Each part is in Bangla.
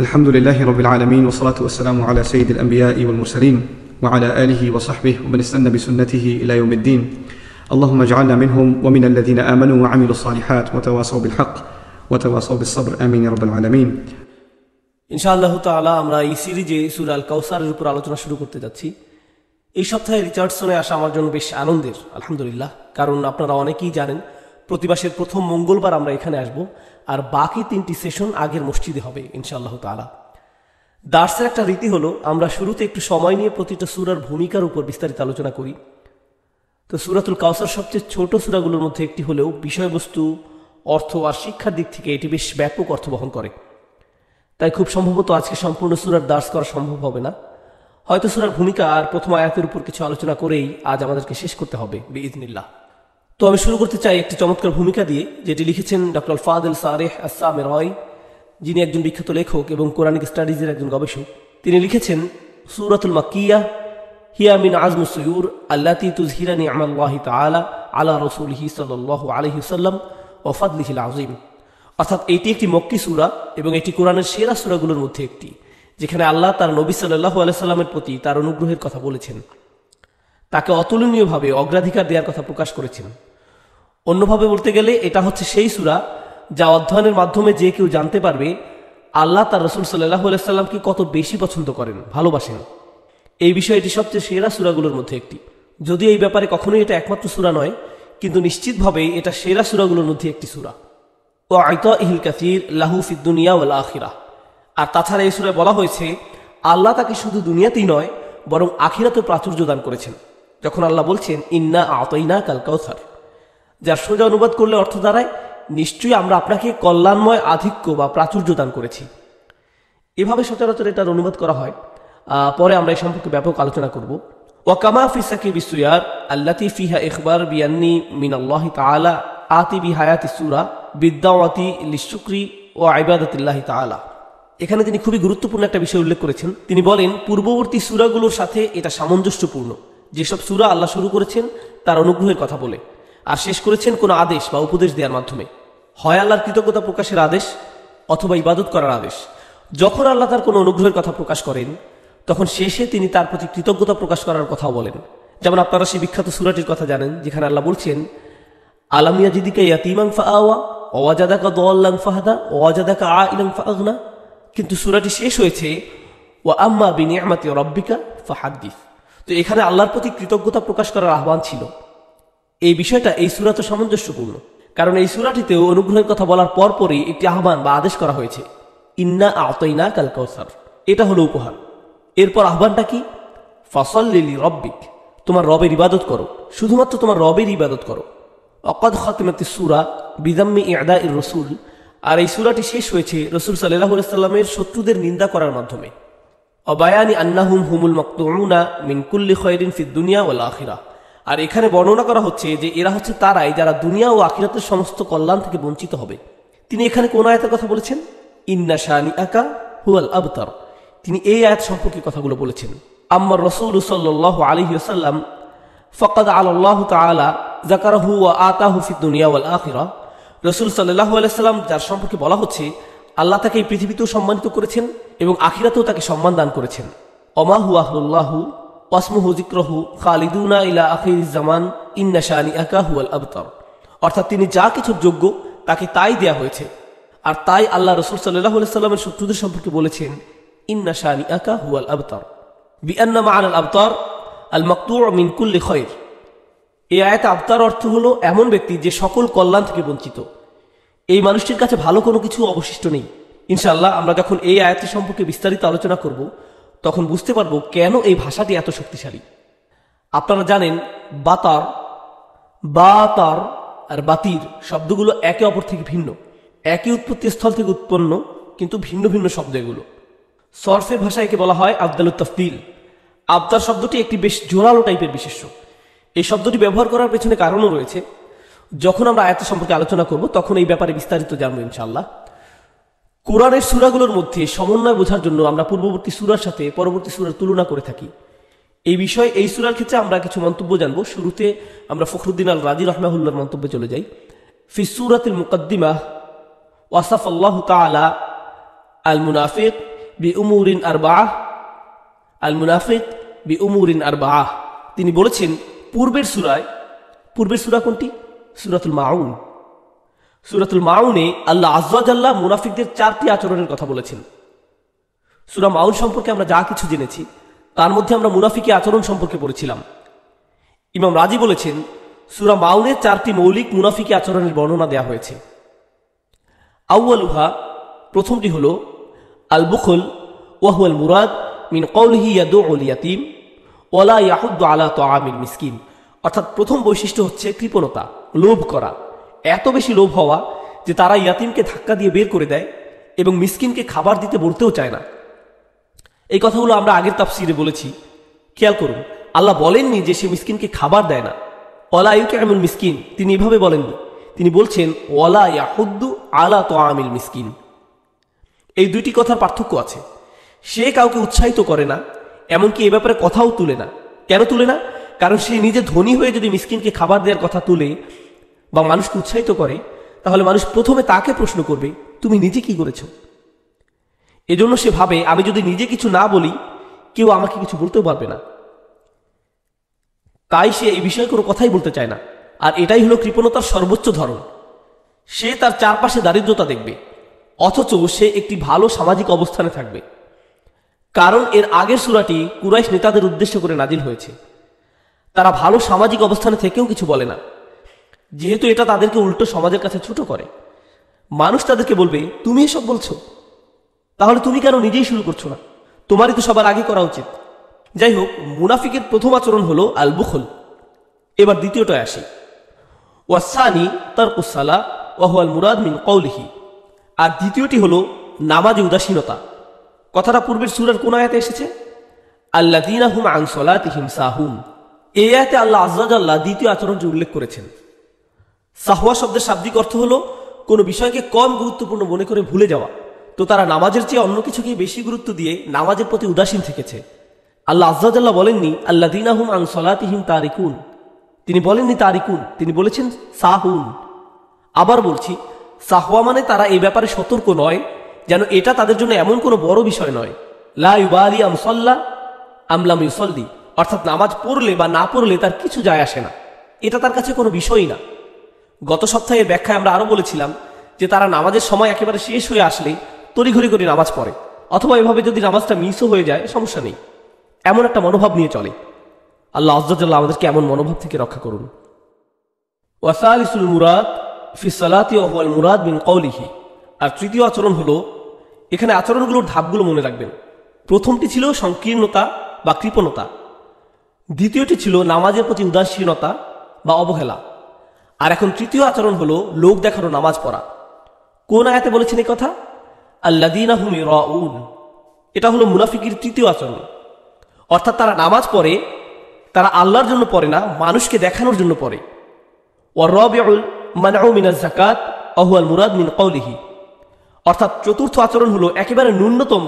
الحمد لله رب العالمين والصلاة والسلام على سيد الأنبياء والمرسلين وعلى آله وصحبه ومن استنى بسنته إلى يوم الدين اللهم اجعلنا منهم ومن الذين آمنوا وعملوا الصالحات وتواصوا بالحق وتواصوا بالصبر آمين يا رب العالمين ইনশাআল্লাহ তাআলা আমরা এই সিরিজে সূরা আল কাউসারের উপর আলোচনা শুরু করতে যাচ্ছি এই সপ্তাহে রিচার্ডসনে আসা আমার জন্য বেশ আনন্দের আলহামদুলিল্লাহ কারণ আপনারা অনেকেই জানেন প্রতি মাসের প্রথম মঙ্গলবার আমরা এখানে আসব আর বাকি তিনটি সেশন আগের মসজিদে হবে, ইনশাআল্লাহ তালা দার্সের একটা রীতি হলো, আমরা শুরুতে একটু সময় নিয়ে প্রতিটা সুরার ভূমিকার উপর বিস্তারিত আলোচনা করি। তো সুরাতুল কাউসার সবচেয়ে ছোট সূরাগুলোর মধ্যে একটি হলেও বিষয়বস্তু, অর্থ আর শিক্ষার দিক থেকে এটি বেশ ব্যাপক অর্থ বহন করে। তাই খুব সম্ভবত আজকে সম্পূর্ণ সুরার দার্স করা সম্ভব হবে না। হয়তো সুরার ভূমিকা আর প্রথম আয়াতের উপর কিছু আলোচনা করেই আজ আমাদেরকে শেষ করতে হবে বিইজনিল্লাহ তো আমি শুরু করতে চাই একটি চমৎকার ভূমিকা দিয়ে, যেটি লিখেছেন ডক্টর ফাদেল সারেহ আসাম রয়, যিনি একজন বিখ্যাত লেখক এবং কোরআনিক স্টাডিজের একজন গবেষক। তিনি লিখেছেন, সুরাতুল মাকিয়া হিয়া মিন আজমু সয়ুর, আল্লাতি তুজহিরানি আমাল্লাহি তাআলা আলা রাসূলিহি সাল্লাল্লাহু আলাইহি ওয়াসাল্লাম ওয়া ফাদলিহিল আযীম। অর্থাৎ এটি একটি মক্কি সুরা এবং এটি কোরআনের সেরা সুরাগুলোর মধ্যে একটি, যেখানে আল্লাহ তার নবী সাল্লাহ আলাইসাল্লামের প্রতি তার অনুগ্রহের কথা বলেছেন। তাকে অতুলনীয়ভাবে অগ্রাধিকার দেওয়ার কথা প্রকাশ করেছেন। অন্যভাবে বলতে গেলে এটা হচ্ছে সেই সুরা যা অধ্যয়নের মাধ্যমে যে কেউ জানতে পারবে আল্লাহ তার রসুল সাল্লাহ আলাইসাল্লামকে কত বেশি পছন্দ করেন, ভালোবাসেন। এই বিষয়টি সবচেয়ে সেরা সুরাগুলোর মধ্যে একটি। যদি এই ব্যাপারে কখনোই এটা একমাত্র সুরা নয়, কিন্তু নিশ্চিতভাবেই এটা সেরা সুরাগুলোর মধ্যে একটি সুরা। ও আইতা ইহিল কাসির লাহু ফিদ্দুনিয়া ওয়াল আখিরা আর তাছাড়া এই সুরে বলা হয়েছে, আল্লাহ তাকে শুধু দুনিয়াতেই নয়, বরং আখিরাতেও প্রাচুর্য দান করেছেন। যখন আল্লাহ বলছেন, ইন্না আতইনা কাল কাউসার যার সোজা অনুবাদ করলে অর্থ দাঁড়ায়, নিশ্চয়ই আমরা আপনাকে কল্যাণময় আধিক্য বা প্রাচুর্য দান করেছি। এভাবে সচরাচর এটার অনুবাদ করা হয়। পরে আমরা এই সম্পর্কে ব্যাপক আলোচনা করব। ওয়াকামা ফিসাকি বিসুয়ার আল্লাতি ফিহা ইখবার বিয়ান্নি মিন তাআলা আতি বি হায়াতি সুরা বিদ্যাওয়াতি লিশুক্রি ও আইবাদতিল্লাহ তাআলা। এখানে তিনি খুবই গুরুত্বপূর্ণ একটা বিষয় উল্লেখ করেছেন। তিনি বলেন, পূর্ববর্তী সুরাগুলোর সাথে এটা সামঞ্জস্যপূর্ণ। যেসব সুরা আল্লাহ শুরু করেছেন, তার অনুগ্রহের কথা বলে। আর শেষ করেছেন কোনো আদেশ বা উপদেশ দেওয়ার মাধ্যমে। হয় আল্লাহর কৃতজ্ঞতা প্রকাশের আদেশ অথবা ইবাদত করার আদেশ। যখন আল্লাহ তার কোনো অনুগ্রহের কথা প্রকাশ করেন, তখন শেষে তিনি তার প্রতি কৃতজ্ঞতা প্রকাশ করার কথাও বলেন। যেমন আপনারা সেই বিখ্যাত সুরাটির কথা জানেন, যেখানে আল্লাহ বলছেন আলামিয়া জিদিকা ইয়াতিমাং দল্লাং ফাহাদা ফাগনা কিন্তু সুরাটি শেষ হয়েছে ও আম্মা বিনিয়ামাতি রব্বিকা ফাহাদ্দিস। তো এখানে আল্লাহর প্রতি কৃতজ্ঞতা প্রকাশ করার আহ্বান ছিল। এই বিষয়টা এই সুরা তো সামঞ্জস্যপূর্ণ। কারণ এই সুরাটিতেও অনুগ্রহের কথা বলার পরপরই একটি আহ্বান বা আদেশ করা হয়েছে। ইন্না আতইনা কাল কৌসার এটা হলো উপহার। এরপর আহ্বানটা কি? ফসল লিলি রব্বিক তোমার রবের ইবাদত করো। শুধুমাত্র তোমার রবের ইবাদত করো। অকদ খতমতি সুরা বিদাম্মি ইয়াদা ইর রসুল। আর এই সুরাটি শেষ হয়েছে রসুল সাল্লাহ সাল্লামের শত্রুদের নিন্দা করার মাধ্যমে। অবায়ানি আন্নাহুম হুমুল মকতুনা মিন কুল্লি খয়রিন ফিদ দুনিয়া ওয়াল আখিরা আর এখানে বর্ণনা করা হচ্ছে যে এরা হচ্ছে তারাই যারা দুনিয়া ও আখিরাতের সমস্ত কল্যাণ থেকে বঞ্চিত হবে। তিনি এখানে কোন আয়াতের কথা বলেছেন? ইন্না শানি আকা হুয়াল আবতার। তিনি এই আয়াত সম্পর্কে কথাগুলো বলেছেন। আম্মার রসুল সাল্লাহ আলহি আসাল্লাম ফকাদ আল্লাহ তালা জাকারাহু ও আতাহু ফিদ দুনিয়া ওয়াল আখিরা। রসুল সাল্লাহ আলাইসাল্লাম যার সম্পর্কে বলা হচ্ছে, আল্লাহ তাকে এই পৃথিবীতেও সম্মানিত করেছেন এবং আখিরাতেও তাকে সম্মান দান করেছেন। অমাহু আহলুল্লাহু ইলা জামান আকা হুয়াল আবতার। অর্থাৎ তিনি যা কিছুর যোগ্য, তাকে তাই দেয়া হয়েছে। আর তাই আল্লাহ রসুল সাল্লাহ সাল্লামের শত্রুদের সম্পর্কে বলেছেন, ইন্না শানি আকা হুয়াল আবতার। বিআন্না আল আবতার আল মকতু মিন কুল্লি খৈর। এই আয়াতে আবতার অর্থ হলো এমন ব্যক্তি যে সকল কল্যাণ থেকে বঞ্চিত। এই মানুষটির কাছে ভালো কোনো কিছু অবশিষ্ট নেই। ইনশাল্লাহ আমরা যখন এই আয়াতটি সম্পর্কে বিস্তারিত আলোচনা করব তখন বুঝতে পারব কেন এই ভাষাটি এত শক্তিশালী। আপনারা জানেন, বাতার বাতার আর বাতির শব্দগুলো একে অপর থেকে ভিন্ন। একই উৎপত্তি স্থল থেকে উৎপন্ন, কিন্তু ভিন্ন ভিন্ন শব্দ এগুলো। সরফের ভাষায় একে বলা হয় আবদালুত তফদিল আবদার শব্দটি একটি বেশ জোরালো টাইপের বিশেষ্য। এই শব্দটি ব্যবহার করার পেছনে কারণও রয়েছে। যখন আমরা আয়াত সম্পর্কে আলোচনা করব, তখন এই ব্যাপারে বিস্তারিত জানব ইনশাল্লাহ কোরআনের সুরাগুলোর মধ্যে সমন্বয় বোঝার জন্য আমরা পূর্ববর্তী সুরার সাথে পরবর্তী সুরার তুলনা করে থাকি। এই বিষয়ে, এই সুরার ক্ষেত্রে আমরা কিছু মন্তব্য জানব। শুরুতে আমরা ফখরুদ্দিন আল রাজি রহমাহুল্লার মন্তব্যে চলে যাই। ফিসুরাতিল মুকদ্দিমা ওয়াসাফ আল্লাহ তালা আল মুনাফিক বি উমুরিন আর বাহ আল মুনাফিক বি উমুরিন আর বাহ তিনি বলেছেন, পূর্বের সুরায়, পূর্বের সুরা কোনটি? সুরাতুল মাউন। সুরাতুল মাউনে আল্লাহ আজ্লাহ মুনাফিকদের চারটি আচরণের কথা বলেছেন। সুরা মাউন সম্পর্কে আমরা যা কিছু জেনেছি, তার মধ্যে আমরা মুনাফিকি আচরণ সম্পর্কে পড়েছিলাম। ইমাম রাজি বলেছেন, সুরা মাউনের চারটি মৌলিক মুনাফিকে আচরণের বর্ণনা দেয়া হয়েছে। আউ্বালুহা প্রথমটি হল আল বুখল ওয়াহুয়াল মুরাদ মিন কৌলহি ইয়াদু ইয়াতিম ওলা ইয়াহুদ্দ আলা তো আমিল মিসকিন। অর্থাৎ প্রথম বৈশিষ্ট্য হচ্ছে কৃপণতা, লোভ করা। এত বেশি লোভ হওয়া যে তারা ইয়াতিমকে ধাক্কা দিয়ে বের করে দেয় এবং মিসকিনকে খাবার দিতে বলতেও চায় না। এই কথাগুলো আমরা আগের তাফসিরে বলেছি। খেয়াল করুন, আল্লাহ বলেননি যে সে মিসকিনকে খাবার দেয় না। ওলা ইউকে এমন মিসকিন, তিনি এভাবে বলেননি। তিনি বলছেন ওলা ইয়াহুদ্দু আলা তো আমিল মিসকিন। এই দুইটি কথার পার্থক্য আছে। সে কাউকে উৎসাহিত করে না, এমনকি এ ব্যাপারে কথাও তুলে না। কেন তুলে না? কারণ সে নিজে ধনী হয়ে যদি মিসকিনকে খাবার দেওয়ার কথা তুলে বা মানুষকে উৎসাহিত করে, তাহলে মানুষ প্রথমে তাকে প্রশ্ন করবে, তুমি নিজে কি করেছ? এজন্য সে ভাবে, আমি যদি নিজে কিছু না বলি, কেউ আমাকে কিছু বলতেও পারবে না। তাই সে এই বিষয়ে কোনো কথাই বলতে চায় না। আর এটাই হলো কৃপণতার সর্বোচ্চ ধরন। সে তার চারপাশে দারিদ্রতা দেখবে, অথচ সে একটি ভালো সামাজিক অবস্থানে থাকবে। কারণ এর আগের সুরাটি কুরাইশ নেতাদের উদ্দেশ্য করে নাজিল হয়েছে। তারা ভালো সামাজিক অবস্থানে থেকেও কিছু বলে না। যেহেতু এটা তাদেরকে উল্টো সমাজের কাছে ছোট করে। মানুষ তাদেরকে বলবে, তুমি এসব বলছো? তাহলে তুমি কেন নিজেই শুরু করছ না? তোমারই তো সবার আগে করা উচিত। যাই হোক, মুনাফিকের প্রথম আচরণ হলো আল বুখল এবার দ্বিতীয়টায় আসি। ওয়াসানি তার কুসালা ওয়াহুয়াল মুরাদ মিন কৌলিহি আর দ্বিতীয়টি হলো নামাজে উদাসীনতা। কথাটা পূর্বের সুরের কোন আয়াতে এসেছে? আল্লাহ দিনাহুম আনসলাতিহিম সাহুন। এই আয়াতে আল্লাহ আজ্লাহ দ্বিতীয় আচরণটি উল্লেখ করেছেন। সাহুয়া শব্দের শাব্দিক অর্থ হলো কোনো বিষয়কে কম গুরুত্বপূর্ণ মনে করে ভুলে যাওয়া। তো তারা নামাজের চেয়ে অন্য কিছুকে বেশি গুরুত্ব দিয়ে নামাজের প্রতি উদাসীন থেকেছে। আল্লাহ আজ্লাহ বলেননি আল্লাহ দিনাহুম আং সলাতিহিম তারিকুন। তিনি বলেননি তারিকুন, তিনি বলেছেন সাহুন। আবার বলছি সাহওয়া মানে তারা এই ব্যাপারে সতর্ক নয়, যেন এটা তাদের জন্য এমন কোনো বড় বিষয় নয়। লা ইউবালি আমসল্লা আমলাম ইউসল্লি। অর্থাৎ নামাজ পড়লে বা না পড়লে তার কিছু যায় আসে না। এটা তার কাছে কোনো বিষয়ই না। গত সপ্তাহের ব্যাখ্যায় আমরা আরও বলেছিলাম যে তারা নামাজের সময় একেবারে শেষ হয়ে আসলে তড়িঘড়ি করে নামাজ পড়ে। অথবা এভাবে যদি নামাজটা মিসও হয়ে যায়, সমস্যা নেই। এমন একটা মনোভাব নিয়ে চলে। আল্লাহ আজ্লাহ আমাদেরকে এমন মনোভাব থেকে রক্ষা করুন। ওয়াসালিসুল মুরাদ ফি সালাতি ওয়াল মুরাদ বিন কৌলিহি আর তৃতীয় আচরণ হলো, এখানে আচরণগুলোর ধাপগুলো মনে রাখবেন। প্রথমটি ছিল সংকীর্ণতা বা কৃপণতা। দ্বিতীয়টি ছিল নামাজের প্রতি উদাসীনতা বা অবহেলা। আর এখন তৃতীয় আচরণ হলো লোক দেখানো নামাজ পড়া। কোন আয়াতে বলেছেন এই কথা? আল্লাদিনা হুম রাউন এটা হলো মুনাফিকির তৃতীয় আচরণ। অর্থাৎ তারা নামাজ পড়ে, তারা আল্লাহর জন্য পড়ে না, মানুষকে দেখানোর জন্য পড়ে। ও রবিউল মানাউ জাকাত আহুয়াল মুরাদ মিন কৌলিহি অর্থাৎ চতুর্থ আচরণ হলো একেবারে ন্যূনতম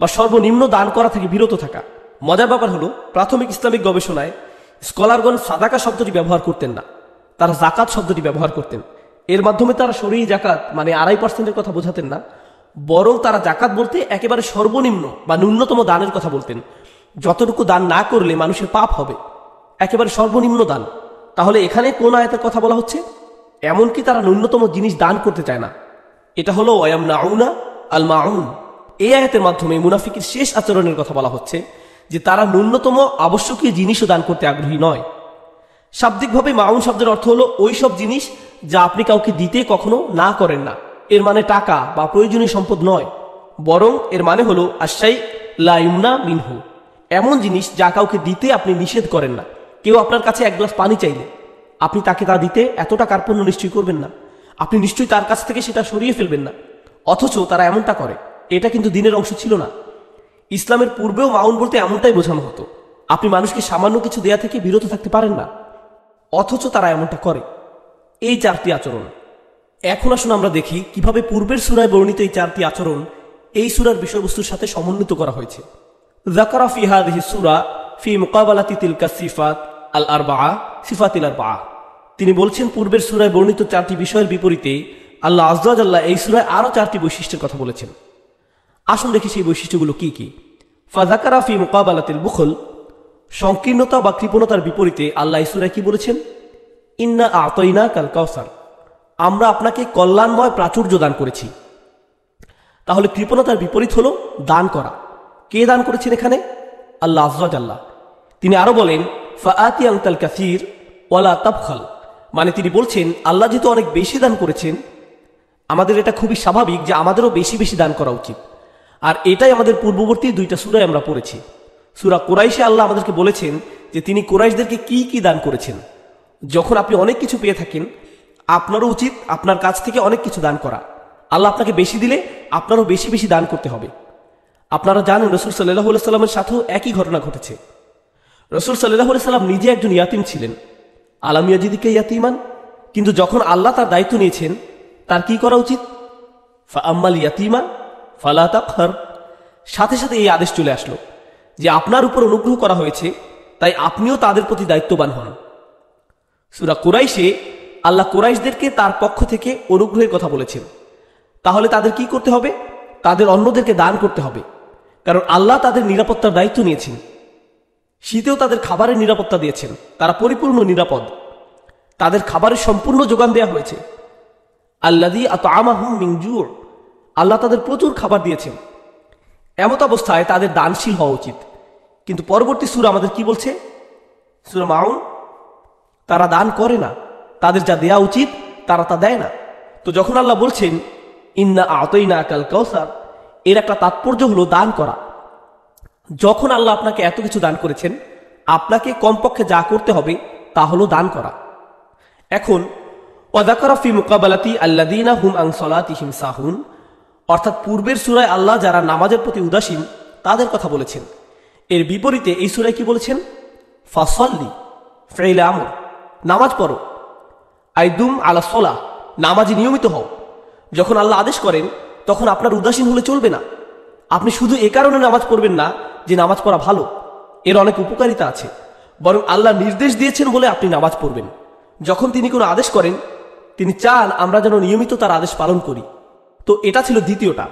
বা সর্বনিম্ন দান করা থেকে বিরত থাকা। মজার ব্যাপার হলো, প্রাথমিক ইসলামিক গবেষণায় স্কলারগণ সাদাকা শব্দটি ব্যবহার করতেন না। তারা জাকাত শব্দটি ব্যবহার করতেন। এর মাধ্যমে তারা শরীর জাকাত মানে আড়াই পার্সেন্টের কথা বোঝাতেন না, বরং তারা জাকাত বলতে একেবারে সর্বনিম্ন বা ন্যূনতম দানের কথা বলতেন। যতটুকু দান না করলে মানুষের পাপ হবে, একেবারে সর্বনিম্ন দান। তাহলে এখানে কোন আয়াতের কথা বলা হচ্ছে? এমনকি তারা ন্যূনতম জিনিস দান করতে চায় না। এটা হলো ওয়াম নাউনা আল মাউন এই আয়াতের মাধ্যমে মুনাফিকের শেষ আচরণের কথা বলা হচ্ছে যে তারা ন্যূনতম আবশ্যকীয় জিনিসও দান করতে আগ্রহী নয়। শাব্দিকভাবে মাউন শব্দের অর্থ হলো ওই সব জিনিস যা আপনি কাউকে দিতে কখনো না করেন না। এর মানে টাকা বা প্রয়োজনীয় সম্পদ নয়। বরং এর মানে হলো আশাই লাইমনা মিনহু। এমন জিনিস যা কাউকে দিতে আপনি নিষেধ করেন না। কেউ আপনার কাছে এক গ্লাস পানি চাইলে। আপনি তাকে তা দিতে এতটা কার্পণ্য নিশ্চয়ই করবেন না। আপনি নিশ্চয়ই তার কাছ থেকে সেটা সরিয়ে ফেলবেন না। অথচ তারা এমনটা করে। এটা কিন্তু দিনের অংশ ছিল না। ইসলামের পূর্বেও মাউন বলতে এমনটাই বোঝানো হতো। আপনি মানুষকে সামান্য কিছু দেয়া থেকে বিরত থাকতে পারেন না। অথচ তারা এমনটা করে। এই চারটি আচরণ। এখন আসুন আমরা দেখি কীভাবে পূর্বের সুরায় বর্ণিত এই চারটি আচরণ এই সুরার বিষয়বস্তুর সাথে সমন্বিত করা হয়েছে। জাকারা ফি হাদিহি সুরা ফি মুকাবালাতি তিলকা সিফাত আল আরবা সিফাতিল আরবা তিনি বলছেন, পূর্বের সুরায় বর্ণিত চারটি বিষয়ের বিপরীতে আল্লাহ আজ্লাহ এই সুরায় আরও চারটি বৈশিষ্ট্যের কথা বলেছেন। আসুন দেখি সেই বৈশিষ্ট্যগুলো কি কি। ফাজাকারা ফি মোকাবালাতিল বুখল সংকীর্ণতা বা কৃপণতার বিপরীতে আল্লাহ ইসুরা কি বলেছেন? ইন্না আতইনা কাল কাউসার। আমরা আপনাকে কল্যাণময় প্রাচুর্য দান করেছি। তাহলে কৃপণতার বিপরীত হলো দান করা। কে দান করেছেন এখানে? আল্লাহ আজরাজ আল্লাহ তিনি আরও বলেন ফাআতি আংতাল কাসির ওয়ালা তাবখাল। মানে তিনি বলছেন, আল্লাহ যেহেতু অনেক বেশি দান করেছেন, আমাদের এটা খুবই স্বাভাবিক যে আমাদেরও বেশি বেশি দান করা উচিত। আর এটাই আমাদের পূর্ববর্তী দুইটা সুরায় আমরা পড়েছি। সুরা কোরাইশে আল্লাহ আমাদেরকে বলেছেন যে তিনি কোরাইশদেরকে কি কি দান করেছেন। যখন আপনি অনেক কিছু পেয়ে থাকেন, আপনারও উচিত আপনার কাছ থেকে অনেক কিছু দান করা। আল্লাহ আপনাকে বেশি দিলে আপনারও বেশি বেশি দান করতে হবে। আপনারা জানেন রসুল সাল্লাহ সাল্লামের সাথেও একই ঘটনা ঘটেছে। রসুল সাল্লাহ সাল্লাম নিজে একজন ইয়াতিম ছিলেন। আলাম ইয়াজিদিকে ইয়াতিমান? কিন্তু যখন আল্লাহ তার দায়িত্ব নিয়েছেন, তার কি করা উচিত? ফা আম্মাল ইয়াতিমা, ফালা তাকহার। সাথে সাথে এই আদেশ চলে আসলো। যে আপনার উপর অনুগ্রহ করা হয়েছে, তাই আপনিও তাদের প্রতি দায়িত্ববান হন। সুরা কোরাইশে আল্লাহ কোরাইশদেরকে তার পক্ষ থেকে অনুগ্রহের কথা বলেছেন। তাহলে তাদের কি করতে হবে? তাদের অন্যদেরকে দান করতে হবে। কারণ আল্লাহ তাদের নিরাপত্তার দায়িত্ব নিয়েছেন। শীতেও তাদের খাবারের নিরাপত্তা দিয়েছেন। তারা পরিপূর্ণ নিরাপদ। তাদের খাবারের সম্পূর্ণ যোগান দেওয়া হয়েছে। আল্লাদি আত আমাহুম মিংজুর আল্লাহ তাদের প্রচুর খাবার দিয়েছেন। এমত অবস্থায় তাদের দানশীল হওয়া উচিত। কিন্তু পরবর্তী সুর আমাদের কি বলছে? সুর মাউন, তারা দান করে না। তাদের যা দেয়া উচিত, তারা তা দেয় না। তো যখন আল্লাহ বলছেন, ইন্না আতই না কাল কৌসার এর একটা তাৎপর্য হলো দান করা। যখন আল্লাহ আপনাকে এত কিছু দান করেছেন, আপনাকে কমপক্ষে যা করতে হবে, তা হলো দান করা। এখন ওয়াদাকরা ফি মুকাবালাতি আল্লাদিনা হুম আং সলাতিহিম সাহুন অর্থাৎ পূর্বের সুরায় আল্লাহ যারা নামাজের প্রতি উদাসীন, তাদের কথা বলেছেন। এর বিপরীতে এই সুরায় কি বলেছেন? ফাসল্লি ফ্রেইলে আমর, নামাজ পড়ো। আইদুম আলা সলা নামাজে নিয়মিত হও। যখন আল্লাহ আদেশ করেন, তখন আপনার উদাসীন হলে চলবে না। আপনি শুধু এ কারণে নামাজ পড়বেন না যে নামাজ পড়া ভালো। এর অনেক উপকারিতা আছে। বরং আল্লাহ নির্দেশ দিয়েছেন বলে আপনি নামাজ পড়বেন। যখন তিনি কোনো আদেশ করেন, তিনি চান আমরা যেন নিয়মিত তার আদেশ পালন করি। তো এটা ছিল দ্বিতীয়টা।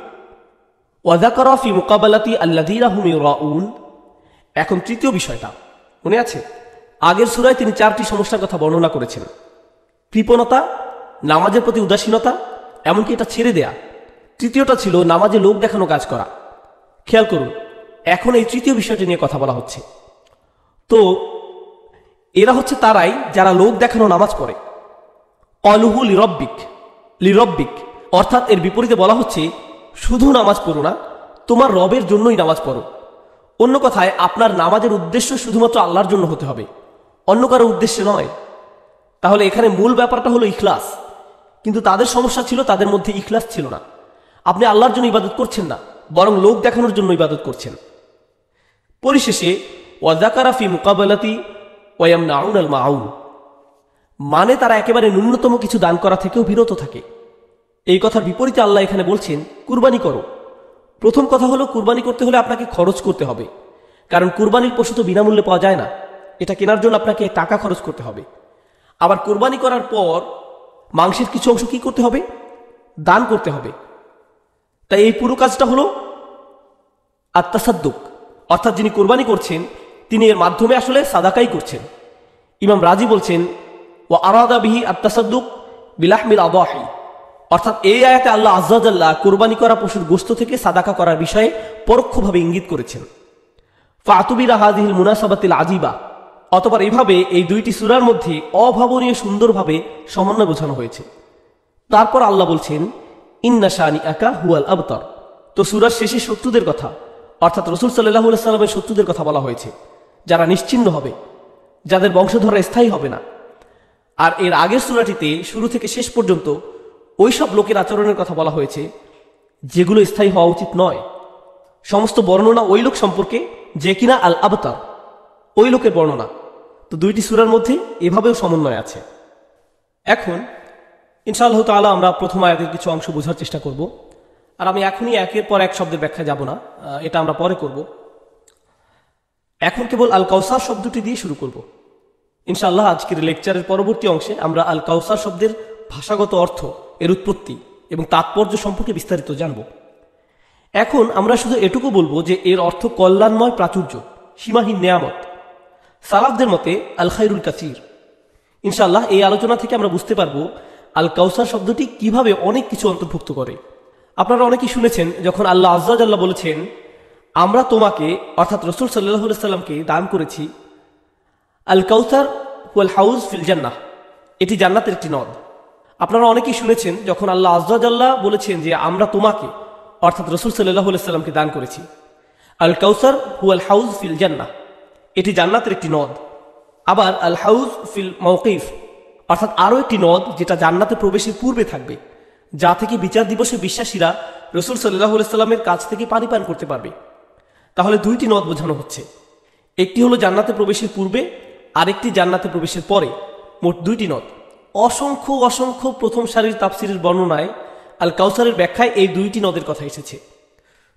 ওয়াদাকরা ফি মোকাবালাতি রাউন এখন তৃতীয় বিষয়টা। মনে আছে? আগের সুরায় তিনি চারটি সমস্যার কথা বর্ণনা করেছেন। কৃপণতা, নামাজের প্রতি উদাসীনতা, এমনকি এটা ছেড়ে দেয়া। তৃতীয়টা ছিল নামাজে লোক দেখানো কাজ করা। খেয়াল করুন, এখন এই তৃতীয় বিষয়টি নিয়ে কথা বলা হচ্ছে। তো, এরা হচ্ছে তারাই যারা লোক দেখানো নামাজ পড়ে। অলুহু লিরব্বিক লিরব্বিক, অর্থাৎ এর বিপরীতে বলা হচ্ছে, শুধু নামাজ পড়ো না, তোমার রবের জন্যই নামাজ পড়ো। অন্য কথায়, আপনার নামাজের উদ্দেশ্য শুধুমাত্র আল্লাহর জন্য হতে হবে। অন্য কারও উদ্দেশ্যে নয়। তাহলে এখানে মূল ব্যাপারটা হলো ইখলাস। কিন্তু তাদের সমস্যা ছিল, তাদের মধ্যে ইখলাস ছিল না। আপনি আল্লাহর জন্য ইবাদত করছেন না, বরং লোক দেখানোর জন্য ইবাদত করছেন। পরিশেষে ওয়াজাকারা ফি মুকাবালাতি ওয়াম নাউন আল মাউন মানে তারা একেবারে ন্যূনতম কিছু দান করা থেকেও বিরত থাকে। এই কথার বিপরীতে আল্লাহ এখানে বলছেন, কুরবানি করো। প্রথম কথা হলো, কুরবানি করতে হলে আপনাকে খরচ করতে হবে। কারণ কুরবানির পশু তো বিনামূল্যে পাওয়া যায় না। এটা কেনার জন্য আপনাকে টাকা খরচ করতে হবে। আবার কুরবানি করার পর মাংসের কিছু অংশ কি করতে হবে? দান করতে হবে। তাই এই পুরো কাজটা হলো আত্মাসাদ্দুক। অর্থাৎ যিনি কোরবানি করছেন, তিনি এর মাধ্যমে আসলে সাদাকাই করছেন। ইমাম রাজি বলছেন ও আরাদা বিহি আত্মাসাদ্দুক বিলাহমিল আবাহি অর্থাৎ এই আয়াতে আল্লাহ আজ্লাহ কোরবানি করা পশুর গোস্ত থেকে সাদাকা করার বিষয়ে পরোক্ষভাবে ইঙ্গিত করেছেন। ফাতুবিরা হাদিহিল মুনাসাবাতিল আজিবা। অতপর এইভাবে এই দুইটি সুরার মধ্যে অভাবনীয় সুন্দরভাবে সমন্বয় বোঝানো হয়েছে। তারপর আল্লাহ বলছেন, ইন্না একা হুয়াল আবতর। তো সুরার শেষে শত্রুদের কথা, অর্থাৎ রসুল সাল্লাহ সাল্লামের শত্রুদের কথা বলা হয়েছে, যারা নিশ্চিন্ন হবে, যাদের বংশধরা স্থায়ী হবে না। আর এর আগের সুরাটিতে শুরু থেকে শেষ পর্যন্ত ওই সব লোকের আচরণের কথা বলা হয়েছে, যেগুলো স্থায়ী হওয়া উচিত নয়। সমস্ত বর্ণনা ওই লোক সম্পর্কে, যে কিনা আল আবতার ওই লোকের বর্ণনা। তো দুইটি সুরার মধ্যে এভাবেও সমন্বয় আছে। এখন, ইনশাআল্লাহ তাআলা আমরা প্রথম আয়াতের কিছু অংশ বোঝার চেষ্টা করব। আর আমি এখনই একের পর এক শব্দের ব্যাখ্যা যাব না এটা আমরা পরে করব। এখন কেবল আল কাউসার শব্দটি দিয়ে শুরু করব। ইনশাআল্লাহ আজকের লেকচারের পরবর্তী অংশে আমরা আল কাউসার শব্দের ভাষাগত অর্থ এর উৎপত্তি এবং তাৎপর্য সম্পর্কে বিস্তারিত জানব। এখন আমরা শুধু এটুকু বলব যে এর অর্থ কল্যাণময় প্রাচুর্য, সীমাহীন নেয়ামত। সালাফদের মতে আল খাইরুল কাসির। ইনশাল্লাহ এই আলোচনা থেকে আমরা বুঝতে পারব আল কাউসার শব্দটি কীভাবে অনেক কিছু অন্তর্ভুক্ত করে। আপনারা অনেকেই শুনেছেন যখন আল্লাহ আজ্লাহ বলেছেন, আমরা তোমাকে, অর্থাৎ রসুল সাল্লাহ সাল্লামকে দান করেছি আল কাউসার হাউস ফিল জান্নাহ। এটি জান্নাতের একটি নদ। আপনারা অনেকেই শুনেছেন, যখন আল্লাহ আজ্লাহ বলেছেন যে আমরা তোমাকে, অর্থাৎ রসুল সাল্লাহ সাল্লামকে দান করেছি। আল কাউসার হুয়াল হাউজ ফিল জান্নাহ। এটি জান্নাতের একটি নদ। আবার আল হাউস ফিল মৌকিফ অর্থাৎ আরও একটি নদ যেটা জান্নাতে প্রবেশের পূর্বে থাকবে, যা থেকে বিচার দিবসে বিশ্বাসীরা রসুল সাল্লাহ সাল্লামের কাছ থেকে পানি পান করতে পারবে। তাহলে দুইটি নদ বোঝানো হচ্ছে। একটি হলো জান্নাতে প্রবেশের পূর্বে, আরেকটি জান্নাতে প্রবেশের পরে। মোট দুইটি নদ। অসংখ্য অসংখ্য প্রথম সারির তাপসিরের বর্ণনায় আল কাউসারের ব্যাখ্যায় এই দুইটি নদের কথা এসেছে।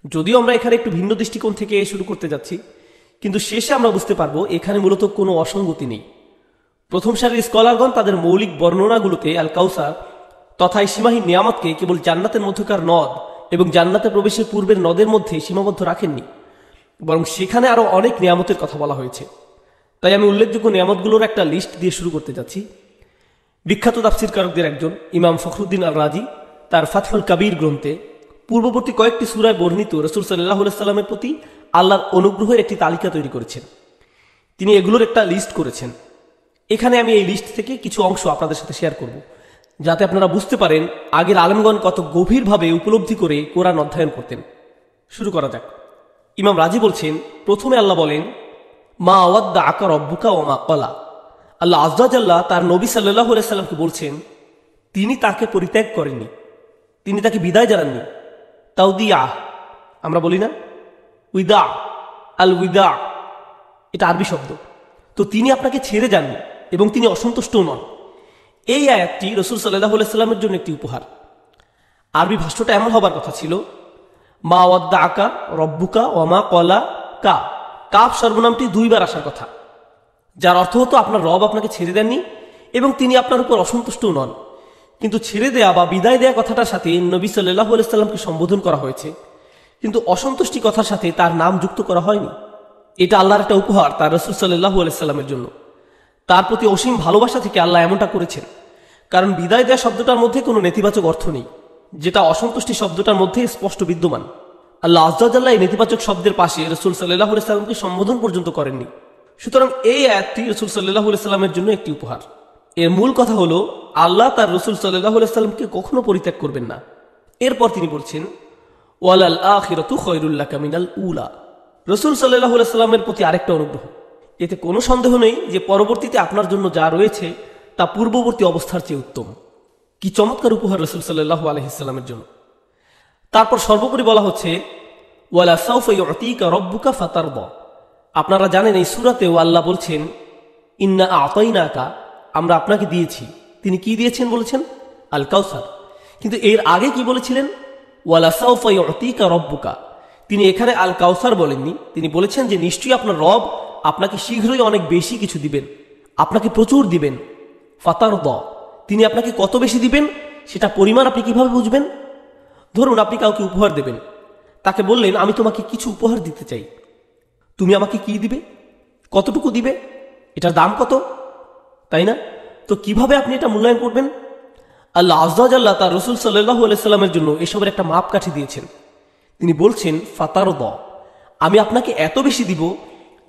যদিও আমরা এখানে একটু ভিন্ন দৃষ্টিকোণ থেকে শুরু করতে যাচ্ছি, কিন্তু শেষে আমরা বুঝতে পারব এখানে মূলত কোনো অসঙ্গতি নেই। প্রথম সারির স্কলারগণ তাদের মৌলিক বর্ণনাগুলোতে আল কাউসার তথা এই সীমাহীন নিয়ামতকে কেবল জান্নাতের মধ্যকার নদ এবং জান্নাতে প্রবেশের পূর্বের নদের মধ্যে সীমাবদ্ধ রাখেননি, বরং সেখানে আরও অনেক নিয়ামতের কথা বলা হয়েছে। তাই আমি উল্লেখযোগ্য নিয়ামতগুলোর একটা লিস্ট দিয়ে শুরু করতে যাচ্ছি। বিখ্যাত তাফসিরকারকদের একজন, ইমাম ফখরুদ্দিন আল রাজি তার ফাতহুল কাবির গ্রন্থে পূর্ববর্তী কয়েকটি সুরায় বর্ণিত রসুল সাল্লাহ সাল্লামের প্রতি আল্লাহর অনুগ্রহের একটি তালিকা তৈরি করেছেন। তিনি এগুলোর একটা লিস্ট করেছেন। এখানে আমি এই লিস্ট থেকে কিছু অংশ আপনাদের সাথে শেয়ার করব, যাতে আপনারা বুঝতে পারেন আগের আলমগণ কত গভীরভাবে উপলব্ধি করে কোরআন অধ্যয়ন করতেন। শুরু করা যাক। ইমাম রাজি বলছেন, প্রথমে আল্লাহ বলেন, মা আওয়াদ্দা আকার অব্বুকা ও মা কলা আল্লাহ আজ্লাহ তার নবী সাল্লাহ সাল্লামকে বলছেন, তিনি তাকে পরিত্যাগ করেননি। তিনি তাকে বিদায় জানাননি। তাও দিয়া আমরা বলি না? উইদা আল উইদা এটা আরবি শব্দ। তো তিনি আপনাকে ছেড়ে যাননি এবং তিনি অসন্তুষ্টও নন। এই আয়াতটি রসুল সাল্লাহ সাল্লামের জন্য একটি উপহার। আরবি ভাষ্যটা এমন হবার কথা ছিল, মা ওয়াদ্দা আকা রব্বুকা ওমা কলা কা। কাপ সর্বনামটি দুইবার আসার কথা। যার অর্থ হতো আপনার রব আপনাকে ছেড়ে দেননি এবং তিনি আপনার উপর অসন্তুষ্টও নন। কিন্তু ছেড়ে দেয়া বা বিদায় দেয়া কথাটার সাথে নবী সাল্লাহ সাল্লামকে সম্বোধন করা হয়েছে। কিন্তু অসন্তুষ্টি কথার সাথে তার নাম যুক্ত করা হয়নি। এটা আল্লাহর একটা উপহার তার রসুল সাল্লাহ সাল্লামের জন্য। তার প্রতি অসীম ভালোবাসা থেকে আল্লাহ এমনটা করেছেন। কারণ বিদায় দেয়া শব্দটার মধ্যে কোনো নেতিবাচক অর্থ নেই। যেটা অসন্তুষ্টি শব্দটার মধ্যে স্পষ্ট বিদ্যমান। আল্লাহ আজ্লাহ এই নেতিবাচক শব্দের পাশে রসুল সাল্লাহ সাল্লামকে সম্বোধন পর্যন্ত করেননি। সুতরাং এই আয়াতটি রসুল সাল্লাহ জন্য একটি উপহার। এর মূল কথা হলো, আল্লাহ তার রসুল সাল্লাহ সাল্লামকে কখনো পরিত্যাগ করবেন না। এরপর তিনি বলছেন, ওয়ালাল আখিরতু খৈরুল্লাহ কামিনাল উলা। রসুল সাল্লাহ প্রতি আরেকটা অনুগ্রহ। এতে কোনো সন্দেহ নেই যে পরবর্তীতে আপনার জন্য যা রয়েছে, তা পূর্ববর্তী অবস্থার চেয়ে উত্তম। কি চমৎকার উপহার রসুল সাল্লাহ আলহিসাল্লামের জন্য। তারপর সর্বোপরি বলা হচ্ছে, ওয়ালা সৌফিকা রব্বুকা ফাতার আপনারা জানেন এই সুরাতেও আল্লাহ বলছেন, ইন্না আতাইনা আকা আমরা আপনাকে দিয়েছি। তিনি কি দিয়েছেন বলেছেন? আল কাউসার কিন্তু এর আগে কি বলেছিলেন? ওয়ালা সৌফিকা রব্বুকা তিনি এখানে আল কাউসার বলেননি। তিনি বলেছেন যে, নিশ্চয়ই আপনার রব আপনাকে শীঘ্রই অনেক বেশি কিছু দিবেন। আপনাকে প্রচুর দিবেন। ফাতার দ তিনি আপনাকে কত বেশি দিবেন? সেটা পরিমাণ আপনি কীভাবে বুঝবেন? ধরুন, আপনি কাউকে উপহার দেবেন। তাকে বললেন, আমি তোমাকে কিছু উপহার দিতে চাই। তুমি আমাকে কি দিবে? কতটুকু দিবে? এটার দাম কত? তাই না? তো কীভাবে আপনি এটা মূল্যায়ন করবেন? আল্লাহ আজ্লাহ তার রসুল সাল্লাহ আলাইস্লামের জন্য এসবের একটা মাপকাঠি দিয়েছেন। তিনি বলছেন ফাতার দ আমি আপনাকে এত বেশি দিব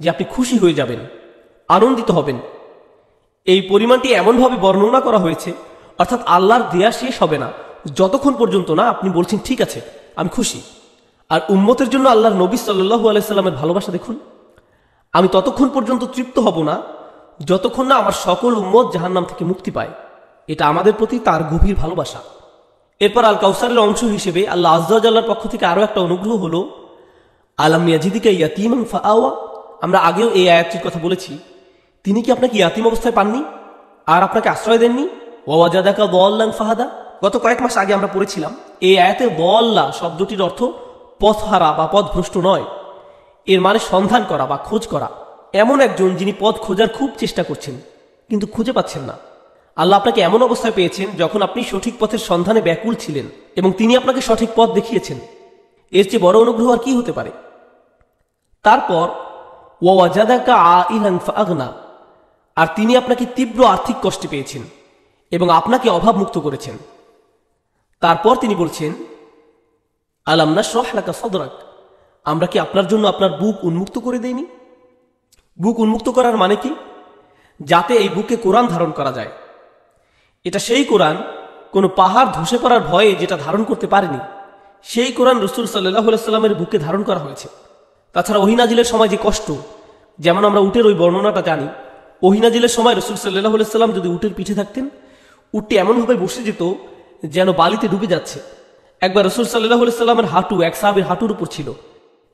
যে আপনি খুশি হয়ে যাবেন, আনন্দিত হবেন। এই পরিমাণটি এমনভাবে বর্ণনা করা হয়েছে, অর্থাৎ আল্লাহর দেয়া শেষ হবে না। যতক্ষণ পর্যন্ত না, আপনি বলছেন, ঠিক আছে, আমি খুশি। আর উম্মতের জন্য আল্লাহর নবী সাল্লু আলাইস্লামের ভালোবাসা দেখুন। আমি ততক্ষণ পর্যন্ত তৃপ্ত হব না, যতক্ষণ না আমার সকল উম্মত জাহান্নাম থেকে মুক্তি পায়। এটা আমাদের প্রতি তার গভীর ভালোবাসা। এরপর আল কাউসারের অংশ হিসেবে আল্লাহ আজ্লাহর পক্ষ থেকে আরও একটা অনুগ্রহ হলো, আলাম ইয়াজিদিকা ইয়াতিম ফাওয়া আমরা আগেও এই আয়াতটির কথা বলেছি। তিনি কি আপনাকে ইয়াতিম অবস্থায় পাননি? আর আপনাকে আশ্রয় দেননি? ওয়াজাদাকা দোয়াল্লাং ফাহাদা। গত কয়েক মাস আগে আমরা পড়েছিলাম, এই আয়াতের দোয়াল্লা শব্দটির অর্থ পথহারা বা পথভ্রষ্ট নয়। এর মানে সন্ধান করা বা খোঁজ করা। এমন একজন যিনি পথ খোঁজার খুব চেষ্টা করছেন, কিন্তু খুঁজে পাচ্ছেন না। আল্লাহ আপনাকে এমন অবস্থায় পেয়েছেন যখন আপনি সঠিক পথের সন্ধানে ব্যাকুল ছিলেন এবং তিনি আপনাকে সঠিক পথ দেখিয়েছেন। এর চেয়ে বড় অনুগ্রহ আর কি হতে পারে? তারপর ওয়াজাদাকা আইলান ফাগনা আর তিনি আপনাকে তীব্র আর্থিক কষ্টে পেয়েছেন এবং আপনাকে অভাবমুক্ত করেছেন। তারপর তিনি বলছেন আলামনা সহলাকা সদরাক। আমরা কি আপনার জন্য আপনার বুক উন্মুক্ত করে দেইনি? বুক উন্মুক্ত করার মানে কি? যাতে এই বুকে কোরআন ধারণ করা যায়। এটা সেই কোরআন, কোনো পাহাড় ধসে পড়ার ভয়ে যেটা ধারণ করতে পারেনি, সেই কোরআন রসুল সাল্লাহ সাল্লামের বুকে ধারণ করা হয়েছে। তাছাড়া ওহিনাজিলের সময় যে কষ্ট, যেমন আমরা উটের ওই বর্ণনাটা জানি ওহিনাজিলের সময় রসুল সাল্লাহ সাল্লাম যদি উটের পিঠে থাকতেন, উটটি এমনভাবে বসে যেত যেন বালিতে ডুবে যাচ্ছে। একবার রসুল সাল্লাহ সাল্লামের হাঁটু, এক সাহাবের হাঁটুর উপর ছিল।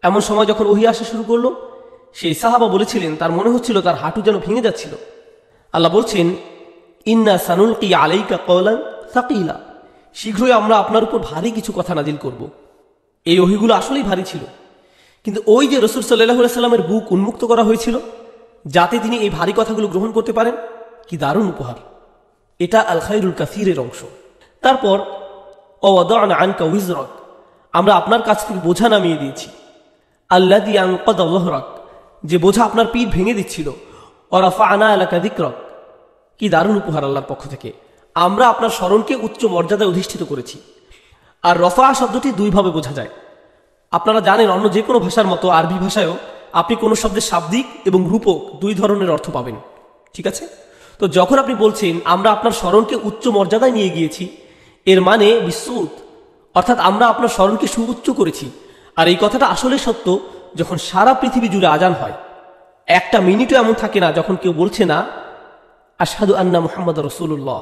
এমন সময় যখন ওহি আসা শুরু করল, সেই সাহাবা বলেছিলেন, তার মনে হচ্ছিল তার হাঁটু যেন ভেঙে যাচ্ছিল। আল্লাহ বলছেন, ইন্না সানুল কি আলাইকা কলান সাকিলা। শীঘ্রই আমরা আপনার উপর ভারী কিছু কথা নাজিল করব। এই ওহিগুলো আসলেই ভারী ছিল। কিন্তু ওই যে রসুল সাল্লাহ সাল্লামের বুক উন্মুক্ত করা হয়েছিল, যাতে তিনি এই ভারী কথাগুলো গ্রহণ করতে পারেন, কি দারুণ উপহার। এটা আল খাইরুল কাসিরের অংশ। তারপর অওয়াদান আনকা উইজরক। আমরা আপনার কাছ থেকে বোঝা নামিয়ে দিয়েছি। আল্লাহ দি আল্লাহরক যে বোঝা আপনার পিঠ ভেঙে দিচ্ছিল। অরাফা আনা এলাকা দিকরক কি দারুণ উপহার আল্লাহর পক্ষ থেকে। আমরা আপনার স্মরণকে উচ্চ মর্যাদায় অধিষ্ঠিত করেছি। আর রফা শব্দটি দুইভাবে বোঝা যায়। আপনারা জানেন অন্য যে কোনো ভাষার মতো আরবি ভাষায়ও আপনি কোনো শব্দের শাব্দিক এবং রূপক দুই ধরনের অর্থ পাবেন। ঠিক আছে? তো যখন আপনি বলছেন, আমরা আপনার স্মরণকে উচ্চ মর্যাদায় নিয়ে গিয়েছি এর মানে বিশ্বুত অর্থাৎ আমরা আপনার স্মরণকে সুউচ্চ করেছি। আর এই কথাটা আসলে সত্য, যখন সারা পৃথিবী জুড়ে আজান হয়। একটা মিনিটও এমন থাকে না যখন কেউ বলছে না, আশহাদু আন্না মুহাম্মদ রসুল্লাহ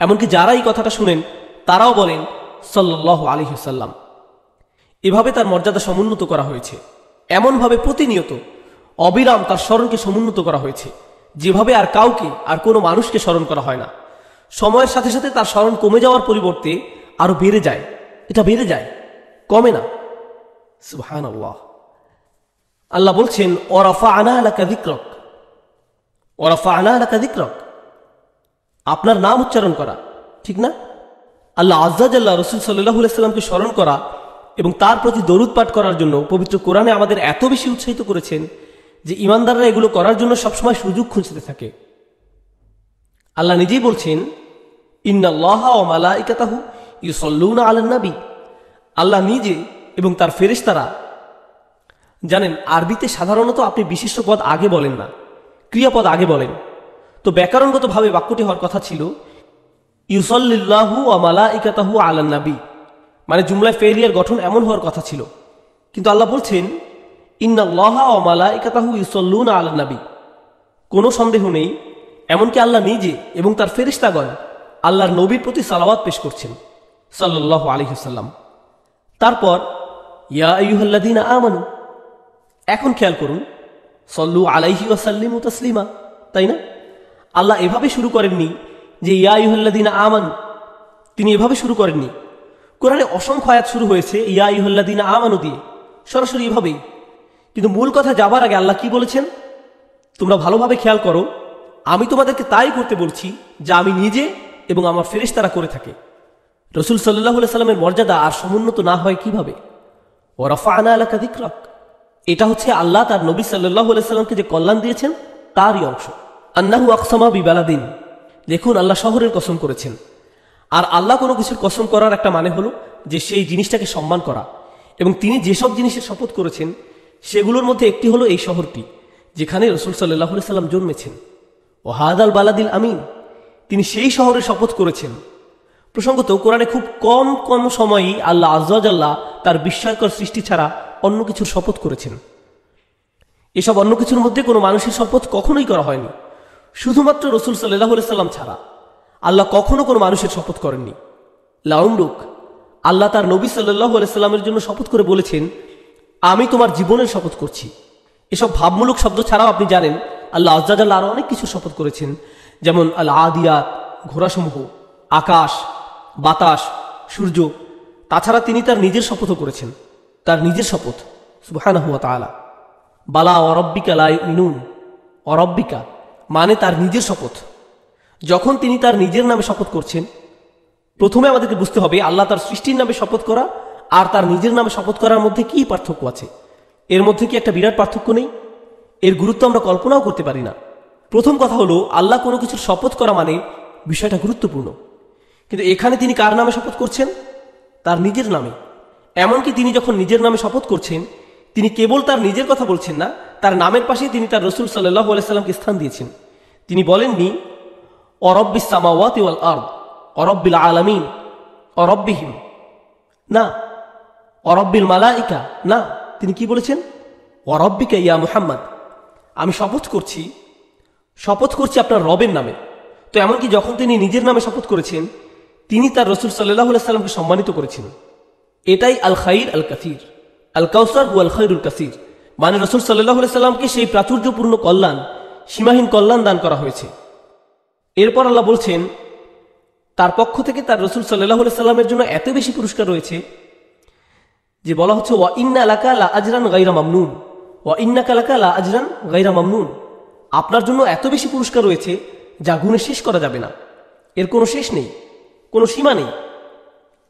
এমনকি যারা এই কথাটা শুনেন, তারাও বলেন সাল্লাহ আলহিসাল্লাম এভাবে তার মর্যাদা সমুন্নত করা হয়েছে। এমনভাবে প্রতিনিয়ত অবিরাম তার স্মরণকে সমুন্নত করা হয়েছে। যেভাবে আর কাউকে, আর কোনো মানুষকে স্মরণ করা হয় না। সময়ের সাথে সাথে তার স্মরণ কমে যাওয়ার পরিবর্তে আরও বেড়ে যায়। এটা বেড়ে যায়, কমে না। আল্লাহ আল্লাহ বলছেন ওরাফা আনা এলাকা দিক্রক ওরাফা আনা এলাকা দিক্রক আপনার নাম উচ্চারণ করা, ঠিক না? আল্লাহ আজ্জাজাল্লাহ রসুল সাল্লাহ সাল্লামকে স্মরণ করা এবং তার প্রতি দরুদ পাঠ করার জন্য পবিত্র কোরআনে আমাদের এত বেশি উৎসাহিত করেছেন যে ইমানদাররা এগুলো করার জন্য সবসময় সুযোগ খুঁজতে থাকে। আল্লাহ নিজেই বলছেন ও মালাইকাতাহু আল্লাহ নিজে এবং তার ফেরেশতারা জানেন, আরবিতে সাধারণত আপনি বিশিষ্ট পদ আগে বলেন না, ক্রিয়াপদ আগে বলেন। তো ব্যাকরণগতভাবে বাক্যটি হওয়ার কথা ছিল, ইউসল্লিল্লাহু ও মালা ইকাতাহু আলান মানে জুমলায় ফেলিয়ার গঠন এমন হওয়ার কথা ছিল। কিন্তু আল্লাহ বলছেন, ইন্নাল্লাহ ও মালা ইকাতাহু ইউসল্লুন আলান কোনো সন্দেহ নেই, এমনকি আল্লাহ নিজে এবং তার ফেরিস্তাগণ আল্লাহর নবীর প্রতি সালাওয়াত পেশ করছেন সাল্লাহ আলহিসাল্লাম তারপর, ইয়া আইয়ুহাল্লাদিনা আমানু, এখন খেয়াল করুন, সল্লু আলাইহি ওয়াসাল্লিম তসলিমা, তাই না? আল্লাহ এভাবে শুরু করেননি যে, ইয়া ইহল্লাদিনা আমান, তিনি এভাবে শুরু করেননি। কোরআনে অসংখ্য আয়াত শুরু হয়েছে, ইয়া ইহল্লাদিনা আমানু দিয়ে, সরাসরি এভাবেই। কিন্তু মূল কথা যাবার আগে আল্লাহ কি বলেছেন? তোমরা ভালোভাবে খেয়াল করো, আমি তোমাদেরকে তাই করতে বলছি যা, আমি নিজে এবং আমার ফেরেশ তারা করে থাকে। রসুল সাল্লাহ সাল্লামের মর্যাদা আর সমুন্নত না হয় কীভাবে? ও রফা আনা এলাকা দিকরক এটা হচ্ছে আল্লাহ তার নবী সাল্লাহ সাল্লামকে যে কল্যাণ দিয়েছেন, তারই অংশ। আন্নাহু আকসামা বিবালাদিন। দেখুন, আল্লাহ শহরের কসম করেছেন। আর আল্লাহ কোনো কিছুর কসম করার একটা মানে হলো যে সেই জিনিসটাকে সম্মান করা। এবং তিনি যেসব জিনিসের শপথ করেছেন, সেগুলোর মধ্যে একটি হলো এই শহরটি, যেখানে রসুল সাল্লাহ সাল্লাম জন্মেছেন। ও হাদাল বালাদিল আমিন। তিনি সেই শহরে শপথ করেছেন। প্রসঙ্গত, কোরআনে খুব কম কম সময়ই আল্লাহ আজ্লাহ তার বিস্ময়কর সৃষ্টি ছাড়া অন্য কিছুর শপথ করেছেন। এসব অন্য কিছুর মধ্যে কোনো মানুষের শপথ কখনোই করা হয়নি। শুধুমাত্র রসুল সাল্লাহ সাল্লাম ছাড়া। আল্লাহ কখনো কোনো মানুষের শপথ করেননি। লাউমরুক আল্লাহ তার নবী সাল্লাহ সাল্লামের জন্য শপথ করে বলেছেন, আমি তোমার জীবনের শপথ করছি। এসব ভাবমূলক শব্দ ছাড়াও আপনি জানেন, আল্লাহ আজ্জাজাল্লাহ আরও অনেক কিছু শপথ করেছেন। যেমন আল আদিয়াত ঘোড়াসমূহ, আকাশ, বাতাস, সূর্য। তাছাড়া তিনি তার নিজের শপথও করেছেন। তার নিজের শপথ সুবাহানা তালা বালা অরব্বিকা লাই ইনুন অরব্বিকা মানে তার নিজের শপথ। যখন তিনি তার নিজের নামে শপথ করছেন, প্রথমে আমাদেরকে বুঝতে হবে আল্লাহ তার সৃষ্টির নামে শপথ করা আর তার নিজের নামে শপথ করার মধ্যে কি পার্থক্য আছে। এর মধ্যে কি একটা বিরাট পার্থক্য নেই? এর গুরুত্ব আমরা কল্পনাও করতে পারি না। প্রথম কথা হলো, আল্লাহ কোনো কিছুর শপথ করা মানে বিষয়টা গুরুত্বপূর্ণ। কিন্তু এখানে তিনি কার নামে শপথ করছেন? তার নিজের নামে। এমনকি তিনি যখন নিজের নামে শপথ করছেন, তিনি কেবল তার নিজের কথা বলছেন না, তার নামের পাশে তিনি তার রসুল সাল্লাহ আলাইসাল্লামকে স্থান দিয়েছেন। তিনি বলেননি অরব্বিস সামাওয়াত ওয়াল আর্দ, অরব্বিল আলামিন অরব্বিহীন না, অরব্বিল মালাইকা, না, তিনি কি বলেছেন? অরব্বিকা ইয়া মুহাম্মদ, আমি শপথ করছি শপথ করছি আপনার রবের নামে। তো এমনকি যখন তিনি নিজের নামে শপথ করেছেন, তিনি তার রসুল সাল্লাহ সাল্লামকে সম্মানিত করেছেন। এটাই আল খাইর আল কাসির আল কাউসার হু আল খাইরুল কাসির। মানে রসুল সাল্লাহ সাল্লামকে সেই প্রাচুর্যপূর্ণ কল্যাণ, সীমাহীন কল্যাণ দান করা হয়েছে। এরপর আল্লাহ বলছেন, তার পক্ষ থেকে তার রসুল সাল্লাহ সাল্লামের জন্য এত বেশি পুরস্কার রয়েছে যে বলা হচ্ছে, ওয়া ইন্না এলাকা লা আজরান গাইরা মামনুন। ওয়া ইন্না কালাকা লা আজরান গাইরা মামনুন। আপনার জন্য এত বেশি পুরস্কার রয়েছে যা গুণে শেষ করা যাবে না। এর কোনো শেষ নেই, কোনো সীমা নেই।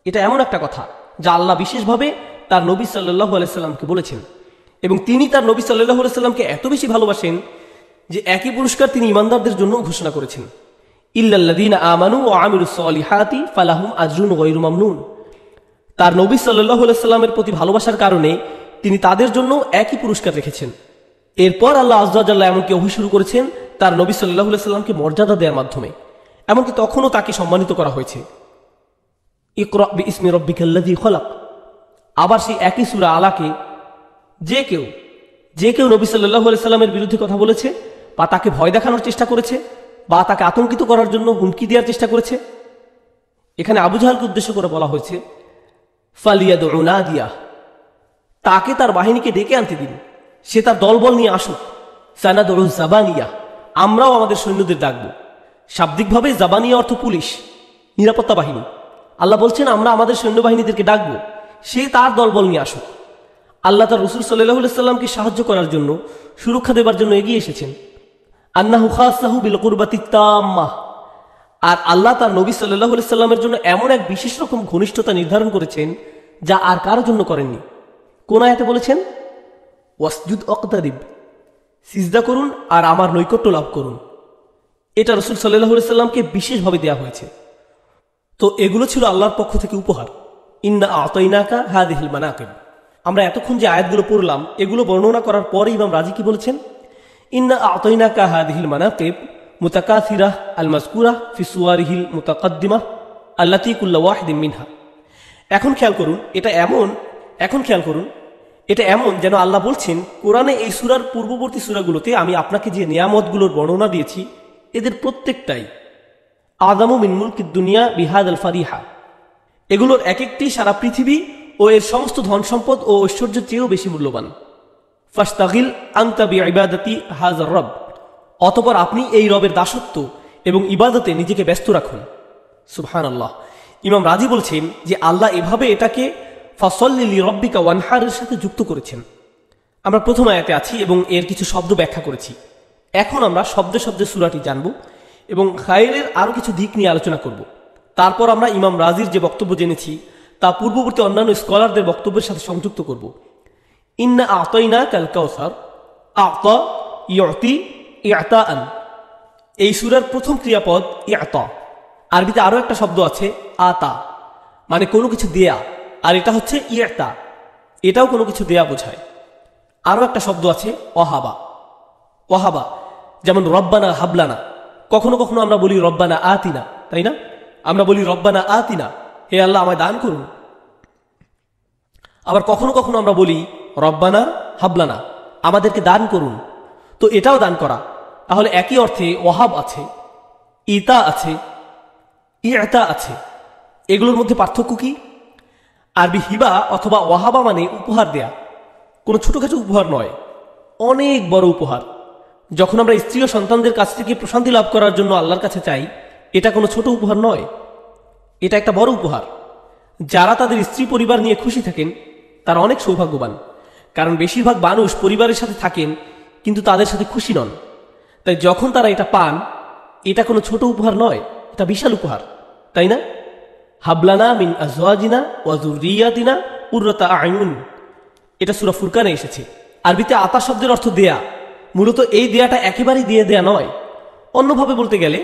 এটা এমন একটা কথা যা আল্লাহ বিশেষভাবে তার নবী সাল্লাহ আলাইসাল্লামকে বলেছেন এবং তিনি তার নবী সাল্লাহ আলাইসাল্লামকে এত বেশি ভালোবাসেন যে একই পুরস্কার তিনি ইমানদারদের জন্য ঘোষণা করেছেন। ইল্লাল্লাদিন আমানু ও আমির সলিহাতি ফালাহুম আজরুন গৈরু তার নবী সাল্লাহ সাল্লামের প্রতি ভালোবাসার কারণে তিনি তাদের জন্য একই পুরস্কার রেখেছেন। এরপর আল্লাহ আজ্লাহ এমনকি অভি শুরু করেছেন তার নবী সাল্লাহ সাল্লামকে মর্যাদা দেওয়ার মাধ্যমে। এমনকি তখনও তাকে সম্মানিত করা হয়েছে। ইকরা বি ইসমি রব্বিকাল্লাযী খলাক। আবার সেই একই সূরা আলাকে যে কেউ যে কেউ নবী আলাইহি সাল্লামের বিরুদ্ধে কথা বলেছে বা তাকে ভয় দেখানোর চেষ্টা করেছে বা তাকে আতঙ্কিত করার জন্য হুমকি দেওয়ার চেষ্টা করেছে। এখানে আবু জাহালকে উদ্দেশ্য করে বলা হয়েছে ফালিয়াদ দিয়া তাকে তার বাহিনীকে ডেকে আনতে দিন। সে তার দলবল নিয়ে আসুক। সানাদরু জাবানিয়া, আমরাও আমাদের সৈন্যদের ডাকব। শাব্দিকভাবে জাবানিয়া অর্থ পুলিশ, নিরাপত্তা বাহিনী। আল্লাহ বলছেন, আমরা আমাদের সৈন্যবাহিনীদেরকে ডাকবো, সে তার দলবল নিয়ে আসুক। আল্লাহ তার রসুল সাল্লাহ সাহায্য করার জন্য সুরক্ষা দেবার জন্য এগিয়ে এসেছেন। আন্নাহু খাসাহু বিল কুরবাতি তাম্মাহ আর আল্লাহ তার নবী সাল্লাহ সাল্লামের জন্য এমন এক বিশেষ রকম ঘনিষ্ঠতা নির্ধারণ করেছেন, যা আর কারোর জন্য করেননি। কোন আয়াতে বলেছেন? ওয়াসজুদ অকতারিব সিজদা করুন আর আমার নৈকট্য লাভ করুন। এটা রসুল সাল্লাহ সাল্লামকে বিশেষভাবে দেওয়া হয়েছে। তো এগুলো ছিল আল্লাহর পক্ষ থেকে উপহার। ইন্না আতইনাকা হাদিহিল মানাকিব। আমরা এতক্ষণ যে আয়াতগুলো পড়লাম, এগুলো বর্ণনা করার পরে ইমাম রাজি কি বলেছেন? ইন্না আতইনাকা হাদিহিল মানাকিব মুতাকাসিরা আল মাজকুরা ফি সুয়ারিহিল মুতাকাদ্দিমা আল্লাতি কুল্লা ওয়াহিদিন মিনহা। এখন খেয়াল করুন, এটা এমন, এখন খেয়াল করুন এটা এমন যেন আল্লাহ বলছেন, কোরআনে এই সুরার পূর্ববর্তী সুরাগুলোতে আমি আপনাকে যে নিয়ামতগুলোর বর্ণনা দিয়েছি, এদের প্রত্যেকটাই আদামু মিনমুল দুনিয়া বিহাদ আল ফারিহা। এগুলোর এক একটি সারা পৃথিবী ও এর সমস্ত ধন সম্পদ ও ঐশ্বর্যের চেয়েও বেশি মূল্যবান। ফাস্তাগিল আংতাবি ইবাদতি হাজার রব। অতপর আপনি এই রবের দাসত্ব এবং ইবাদতে নিজেকে ব্যস্ত রাখুন। সুবহান আল্লাহ ইমাম রাজি বলছেন যে আল্লাহ এভাবে এটাকে ফসল্লি রব্বিকা ওয়ানহারের সাথে যুক্ত করেছেন। আমরা প্রথম আয়াতে আছি এবং এর কিছু শব্দ ব্যাখ্যা করেছি। এখন আমরা শব্দে শব্দে সুরাটি জানব এবং খায়ের আরও কিছু দিক নিয়ে আলোচনা করব। তারপর আমরা ইমাম রাজির যে বক্তব্য জেনেছি, তা পূর্ববর্তী অন্যান্য স্কলারদের বক্তব্যের সাথে সংযুক্ত করব। ইন্না আতইনা কাল কাউসার আত ইয়তি ইয়াতা আন এই সুরার প্রথম ক্রিয়াপদ ইয়াতা আরবিতে আরও একটা শব্দ আছে, আতা। মানে কোনো কিছু দেয়া। আর এটা হচ্ছে ইয়াতা। এটাও কোনো কিছু দেয়া বোঝায়। আরও একটা শব্দ আছে অহাবা অহাবা যেমন রব্বানা হাবলানা। কখনো কখনো আমরা বলি রব্বানা আতিনা, তাই না? আমরা বলি রব্বানা আতিনা। হে আল্লাহ, আমায় দান করুন। আবার কখনো কখনো আমরা বলি রব্বানা হাবলানা, আমাদেরকে দান করুন। তো এটাও দান করা। তাহলে একই অর্থে ওহাব আছে, ইতা আছে, ইয়তা আছে। এগুলোর মধ্যে পার্থক্য কি? আরবি হিবা অথবা ওয়াহাবা মানে উপহার দেয়া। কোনো ছোটখাটো উপহার নয়, অনেক বড় উপহার। যখন আমরা স্ত্রী ও সন্তানদের কাছ থেকে প্রশান্তি লাভ করার জন্য আল্লাহর কাছে চাই, এটা কোনো ছোট উপহার নয়, এটা একটা বড় উপহার। যারা তাদের স্ত্রী পরিবার নিয়ে খুশি থাকেন, তারা অনেক সৌভাগ্যবান। কারণ বেশিরভাগ মানুষ পরিবারের সাথে থাকেন, কিন্তু তাদের সাথে খুশি নন। তাই যখন তারা এটা পান, এটা কোনো ছোট উপহার নয়, এটা বিশাল উপহার, তাই না? হাবলানা মিন আজওয়াজিনা ওয়াজুরিয়াতিনা উর্রতা আইনুন এটা সুরা ফুরকানে এসেছে। আরবিতে আতা শব্দের অর্থ দেয়া। মূলত এই দেয়াটা একেবারেই দিয়ে দেয়া নয়। অন্যভাবে বলতে গেলে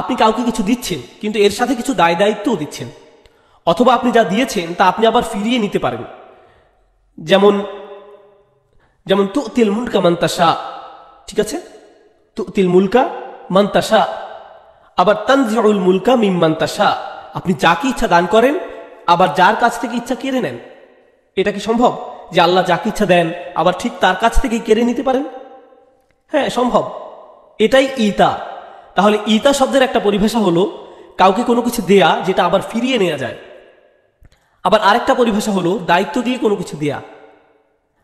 আপনি কাউকে কিছু দিচ্ছেন, কিন্তু এর সাথে কিছু দায় দায়িত্বও দিচ্ছেন। অথবা আপনি যা দিয়েছেন, তা আপনি আবার ফিরিয়ে নিতে পারেন। যেমন যেমন তু তিল মুলকা মান্তাসা ঠিক আছে? তু তিল মুলকা মান্তাসা আবার তানজিউল মুলকা মিম মান্তাসা আপনি যাকে ইচ্ছা দান করেন, আবার যার কাছ থেকে ইচ্ছা কেড়ে নেন। এটা কি সম্ভব যে আল্লাহ যাকে ইচ্ছা দেন, আবার ঠিক তার কাছ থেকেই কেড়ে নিতে পারেন? হ্যাঁ সম্ভব। এটাই ইতা। তাহলে ইতা শব্দের একটা পরিভাষা হলো কাউকে কোনো কিছু দেয়া যেটা আবার ফিরিয়ে নেওয়া যায়। আবার আরেকটা পরিভাষা হলো দায়িত্ব দিয়ে কোনো কিছু দেয়া।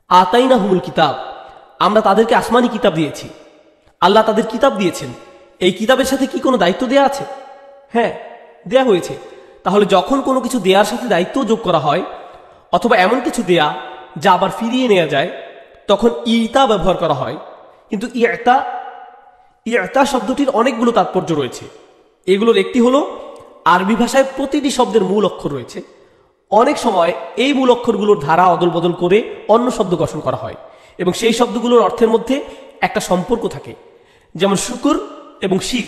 আতাই না হুমুল কিতাব। আমরা তাদেরকে আসমানি কিতাব দিয়েছি। আল্লাহ তাদের কিতাব দিয়েছেন। এই কিতাবের সাথে কি কোনো দায়িত্ব দেয়া আছে? হ্যাঁ দেয়া হয়েছে। তাহলে যখন কোনো কিছু দেওয়ার সাথে দায়িত্ব যোগ করা হয়, অথবা এমন কিছু দেয়া যা আবার ফিরিয়ে নেওয়া যায়, তখন ইতা ব্যবহার করা হয়। কিন্তু ইয়তা ইয়তা শব্দটির অনেকগুলো তাৎপর্য রয়েছে। এগুলোর একটি হলো, আরবি ভাষায় প্রতিটি শব্দের মূল অক্ষর রয়েছে। অনেক সময় এই মূল অক্ষরগুলোর ধারা অদল বদল করে অন্য শব্দ গঠন করা হয় এবং সেই শব্দগুলোর অর্থের মধ্যে একটা সম্পর্ক থাকে, যেমন শুকুর এবং শিখ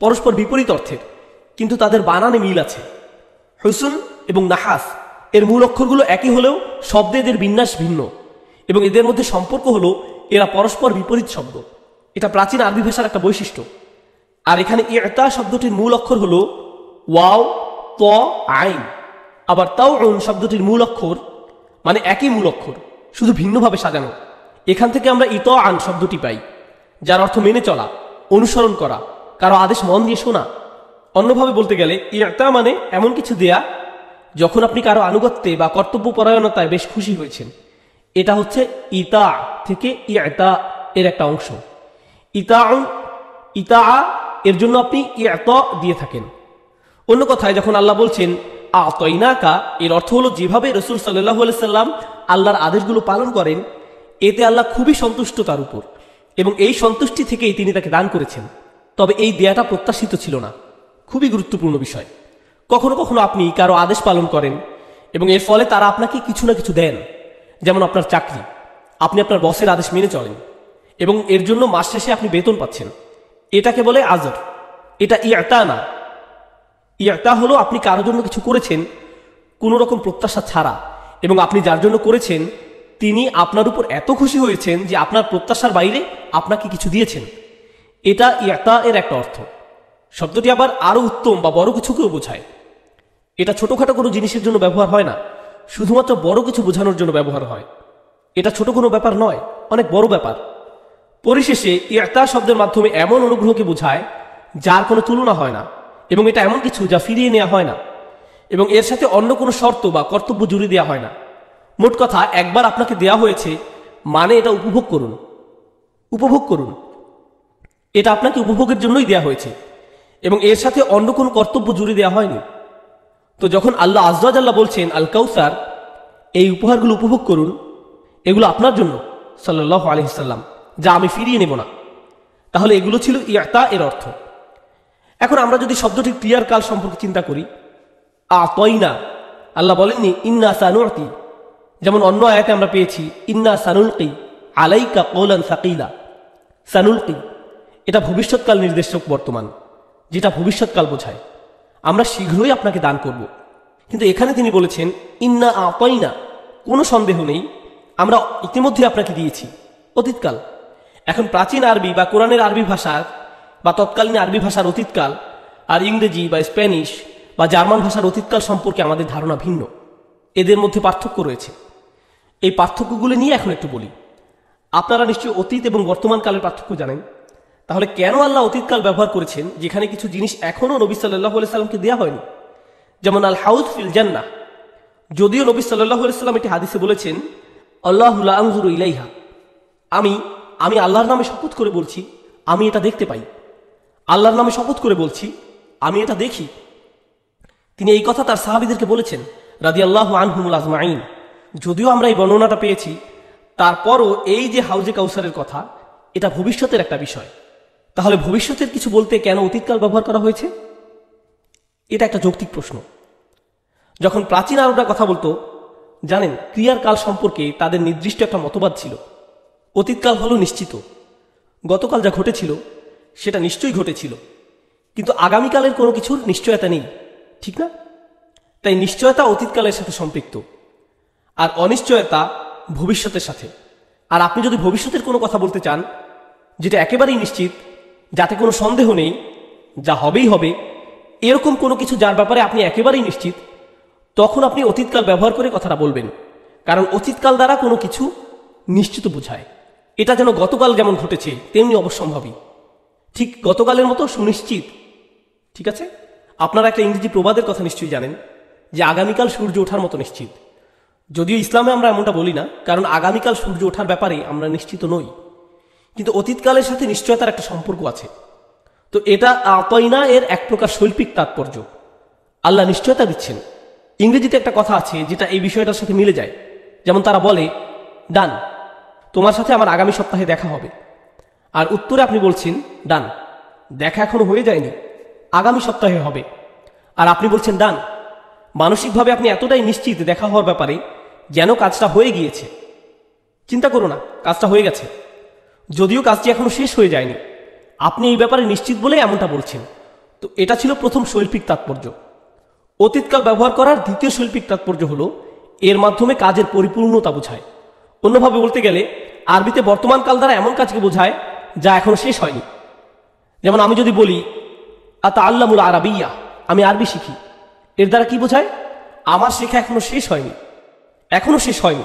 পরস্পর বিপরীত অর্থের। কিন্তু তাদের বানানে মিল আছে। হুসুন এবং নাহাস, এর মূল অক্ষরগুলো একই হলেও শব্দে এদের বিন্যাস ভিন্ন এবং এদের মধ্যে সম্পর্ক হলো এরা পরস্পর বিপরীত শব্দ। এটা প্রাচীন আরবি ভাষার একটা বৈশিষ্ট্য। আর এখানে ইয়তা শব্দটির মূল অক্ষর হলো ওয়াও, ত, আইন। আবার তাও শব্দটির মূল অক্ষর মানে একই মূল অক্ষর, শুধু ভিন্নভাবে সাজানো। এখান থেকে আমরা ইত আন শব্দটি পাই, যার অর্থ মেনে চলা, অনুসরণ করা, কারও আদেশ মন দিয়ে শোনা অন্যভাবে বলতে গেলে ইয়তা মানে এমন কিছু দেয়া যখন আপনি কারও আনুগত্যে বা কর্তব্য পরায়ণতায় বেশ খুশি হয়েছেন। এটা হচ্ছে ইতা থেকে ইয়তা এর একটা অংশ। ইতা ইতা এর জন্য আপনি ইয়ত দিয়ে থাকেন। অন্য কথায়, যখন আল্লাহ বলছেন, আতইনাকা, এর অর্থ হলো যেভাবে রসুল সাল্লাহ সাল্লাম আল্লাহর আদেশগুলো পালন করেন, এতে আল্লাহ খুবই সন্তুষ্ট তার উপর। এবং এই সন্তুষ্টি থেকেই তিনি তাকে দান করেছেন। তবে এই দেয়াটা প্রত্যাশিত ছিল না। খুবই গুরুত্বপূর্ণ বিষয়। কখনো কখনো আপনি কারও আদেশ পালন করেন এবং এর ফলে তারা আপনাকে কিছু না কিছু দেন। যেমন আপনার চাকরি। আপনি আপনার বসের আদেশ মেনে চলেন এবং এর জন্য মাস শেষে আপনি বেতন পাচ্ছেন। এটাকে বলে আজর। এটা ইয়াতা না ইয়াতা হলো আপনি কারোর জন্য কিছু করেছেন, কোনো রকম প্রত্যাশা ছাড়া এবং আপনি যার জন্য করেছেন, তিনি আপনার উপর এত খুশি হয়েছেন যে আপনার প্রত্যাশার বাইরে আপনাকে কিছু দিয়েছেন। এটা ইয়াতা এর একটা অর্থ। শব্দটি আবার আরও উত্তম বা বড় কিছুকেও বোঝায়। এটা ছোটখাটো কোনো জিনিসের জন্য ব্যবহার হয় না, শুধুমাত্র বড় কিছু বোঝানোর জন্য ব্যবহার হয়। এটা ছোট কোনো ব্যাপার নয়, অনেক বড় ব্যাপার। পরিশেষে ইয়াতা শব্দের মাধ্যমে এমন অনুগ্রহকে বোঝায় যার কোনো তুলনা হয় না এবং এটা এমন কিছু যা ফিরিয়ে নেওয়া হয় না এবং এর সাথে অন্য কোনো শর্ত বা কর্তব্য জুড়ে দেওয়া হয় না। মোট কথা, একবার আপনাকে দেয়া হয়েছে মানে এটা উপভোগ করুন। উপভোগ করুন। এটা আপনাকে উপভোগের জন্যই দেয়া হয়েছে। এবং এর সাথে অন্য কোনো কর্তব্য জুড়ে দেওয়া হয়নি। তো যখন আল্লাহ আজরাজ আল্লাহ বলছেন, আল কাউসার, এই উপহারগুলো উপভোগ করুন। এগুলো আপনার জন্য সাল্লাহ আলহিসাল্লাম যা আমি ফিরিয়ে নেব না। তাহলে এগুলো ছিল ইয়াতা এর অর্থ। এখন আমরা যদি শব্দটির ক্রিয়ার কাল সম্পর্কে চিন্তা করি আ তয়না আল্লাহ বলেননি, ইন্না সানুয়াতি যেমন অন্য আয়াতে আমরা পেয়েছি, ইন্না সানুলকি আলাইকা কৌলান সাকিলা। সানুলকি, এটা ভবিষ্যৎকাল নির্দেশক বর্তমান। যেটা ভবিষ্যৎকাল বোঝায়। আমরা শীঘ্রই আপনাকে দান করব। কিন্তু এখানে তিনি বলেছেন, ইন্না আতইনা, কোনো সন্দেহ নেই, আমরা ইতিমধ্যে আপনাকে দিয়েছি, অতীতকাল। এখন প্রাচীন আরবি বা কোরআনের আরবি ভাষার বা তৎকালীন আরবি ভাষার অতীতকাল আর ইংরেজি বা স্প্যানিশ বা জার্মান ভাষার অতীতকাল সম্পর্কে আমাদের ধারণা ভিন্ন। এদের মধ্যে পার্থক্য রয়েছে। এই পার্থক্যগুলো নিয়ে এখন একটু বলি। আপনারা নিশ্চয়ই অতীত এবং বর্তমান কালের পার্থক্য জানেন। তাহলে কেন আল্লাহ অতীতকাল ব্যবহার করেছেন, যেখানে কিছু জিনিস এখনও নবী সাল্লাহ সাল্লামকে দেওয়া হয়নি? যেমন আল হাউদ ফিল জান্না যদিও নবী সাল্লাহ সাল্লাম এটি হাদিসে বলেছেন আল্লাহুল্লা আংজুর ইলাইহা। আমি আমি আল্লাহর নামে শপথ করে বলছি, আমি এটা দেখতে পাই। আল্লাহর নামে শপথ করে বলছি, আমি এটা দেখি। তিনি এই কথা তার সাহাবিদেরকে বলেছেন রাদি আল্লাহ আনহুমুল আজমাইন যদিও আমরা এই বর্ণনাটা পেয়েছি, তারপরও এই যে হাউজে কাউসারের কথা, এটা ভবিষ্যতের একটা বিষয়। তাহলে ভবিষ্যতের কিছু বলতে কেন অতীতকাল ব্যবহার করা হয়েছে? এটা একটা যৌক্তিক প্রশ্ন। যখন প্রাচীন আরবরা কথা বলতো, জানেন, ক্রিয়ার কাল সম্পর্কে তাদের নির্দিষ্ট একটা মতবাদ ছিল। অতীতকাল হলো নিশ্চিত। গতকাল যা ঘটেছিল, সেটা নিশ্চয়ই ঘটেছিল। কিন্তু আগামীকালের কোনো কিছুর নিশ্চয়তা নেই, ঠিক না? তাই নিশ্চয়তা অতীতকালের সাথে সম্পৃক্ত। আর অনিশ্চয়তা ভবিষ্যতের সাথে। আর আপনি যদি ভবিষ্যতের কোনো কথা বলতে চান, যেটা একেবারেই নিশ্চিত যাতে কোনো সন্দেহ নেই, যা হবেই হবে, এরকম কোনো কিছু যার ব্যাপারে আপনি একেবারেই নিশ্চিত, তখন আপনি অতীতকাল ব্যবহার করে কথাটা বলবেন, কারণ অতীতকাল দ্বারা কোনো কিছু নিশ্চিত বোঝায়। এটা যেন গতকাল যেমন ঘটেছে, তেমনি অবশ্যম্ভাবী ঠিক গতকালের মতো সুনিশ্চিত, ঠিক আছে? আপনারা একটা ইংরেজি প্রবাদের কথা নিশ্চয়ই জানেন, যে আগামীকাল সূর্য ওঠার মতো নিশ্চিত। যদিও ইসলামে আমরা এমনটা বলি না, কারণ আগামীকাল সূর্য ওঠার ব্যাপারে আমরা নিশ্চিত নই। কিন্তু অতীতকালের সাথে নিশ্চয়তার একটা সম্পর্ক আছে। তো এটা আতইনা এর এক প্রকার শৈল্পিক তাৎপর্য। আল্লাহ নিশ্চয়তা দিচ্ছেন। ইংরেজিতে একটা কথা আছে যেটা এই বিষয়টার সাথে মিলে যায়। যেমন তারা বলে, ডান, তোমার সাথে আমার আগামী সপ্তাহে দেখা হবে। আর উত্তরে আপনি বলছেন, ডান, দেখা এখনও হয়ে যায়নি, আগামী সপ্তাহে হবে। আর আপনি বলছেন, ডান, মানসিকভাবে আপনি এতটাই নিশ্চিত দেখা হওয়ার ব্যাপারে যেন কাজটা হয়ে গিয়েছে। চিন্তা করো না, কাজটা হয়ে গেছে। যদিও কাজটি এখনও শেষ হয়ে যায়নি। আপনি এই ব্যাপারে নিশ্চিত বলে এমনটা বলছেন। তো এটা ছিল প্রথম শৈল্পিক তাৎপর্য। অতীতকাল ব্যবহার করার দ্বিতীয় শৈল্পিক তাৎপর্য হলো, এর মাধ্যমে কাজের পরিপূর্ণতা বোঝায়। অন্যভাবে বলতে গেলে, আরবিতে বর্তমান কাল দ্বারা এমন কাজকে বোঝায় যা এখনও শেষ হয়নি। যেমন আমি যদি বলি আতা আল্লামুল আরবিয়া, আমি আরবি শিখি। এর দ্বারা কি বোঝায়? আমার শেখা এখনও শেষ হয়নি। এখনও শেষ হয়নি।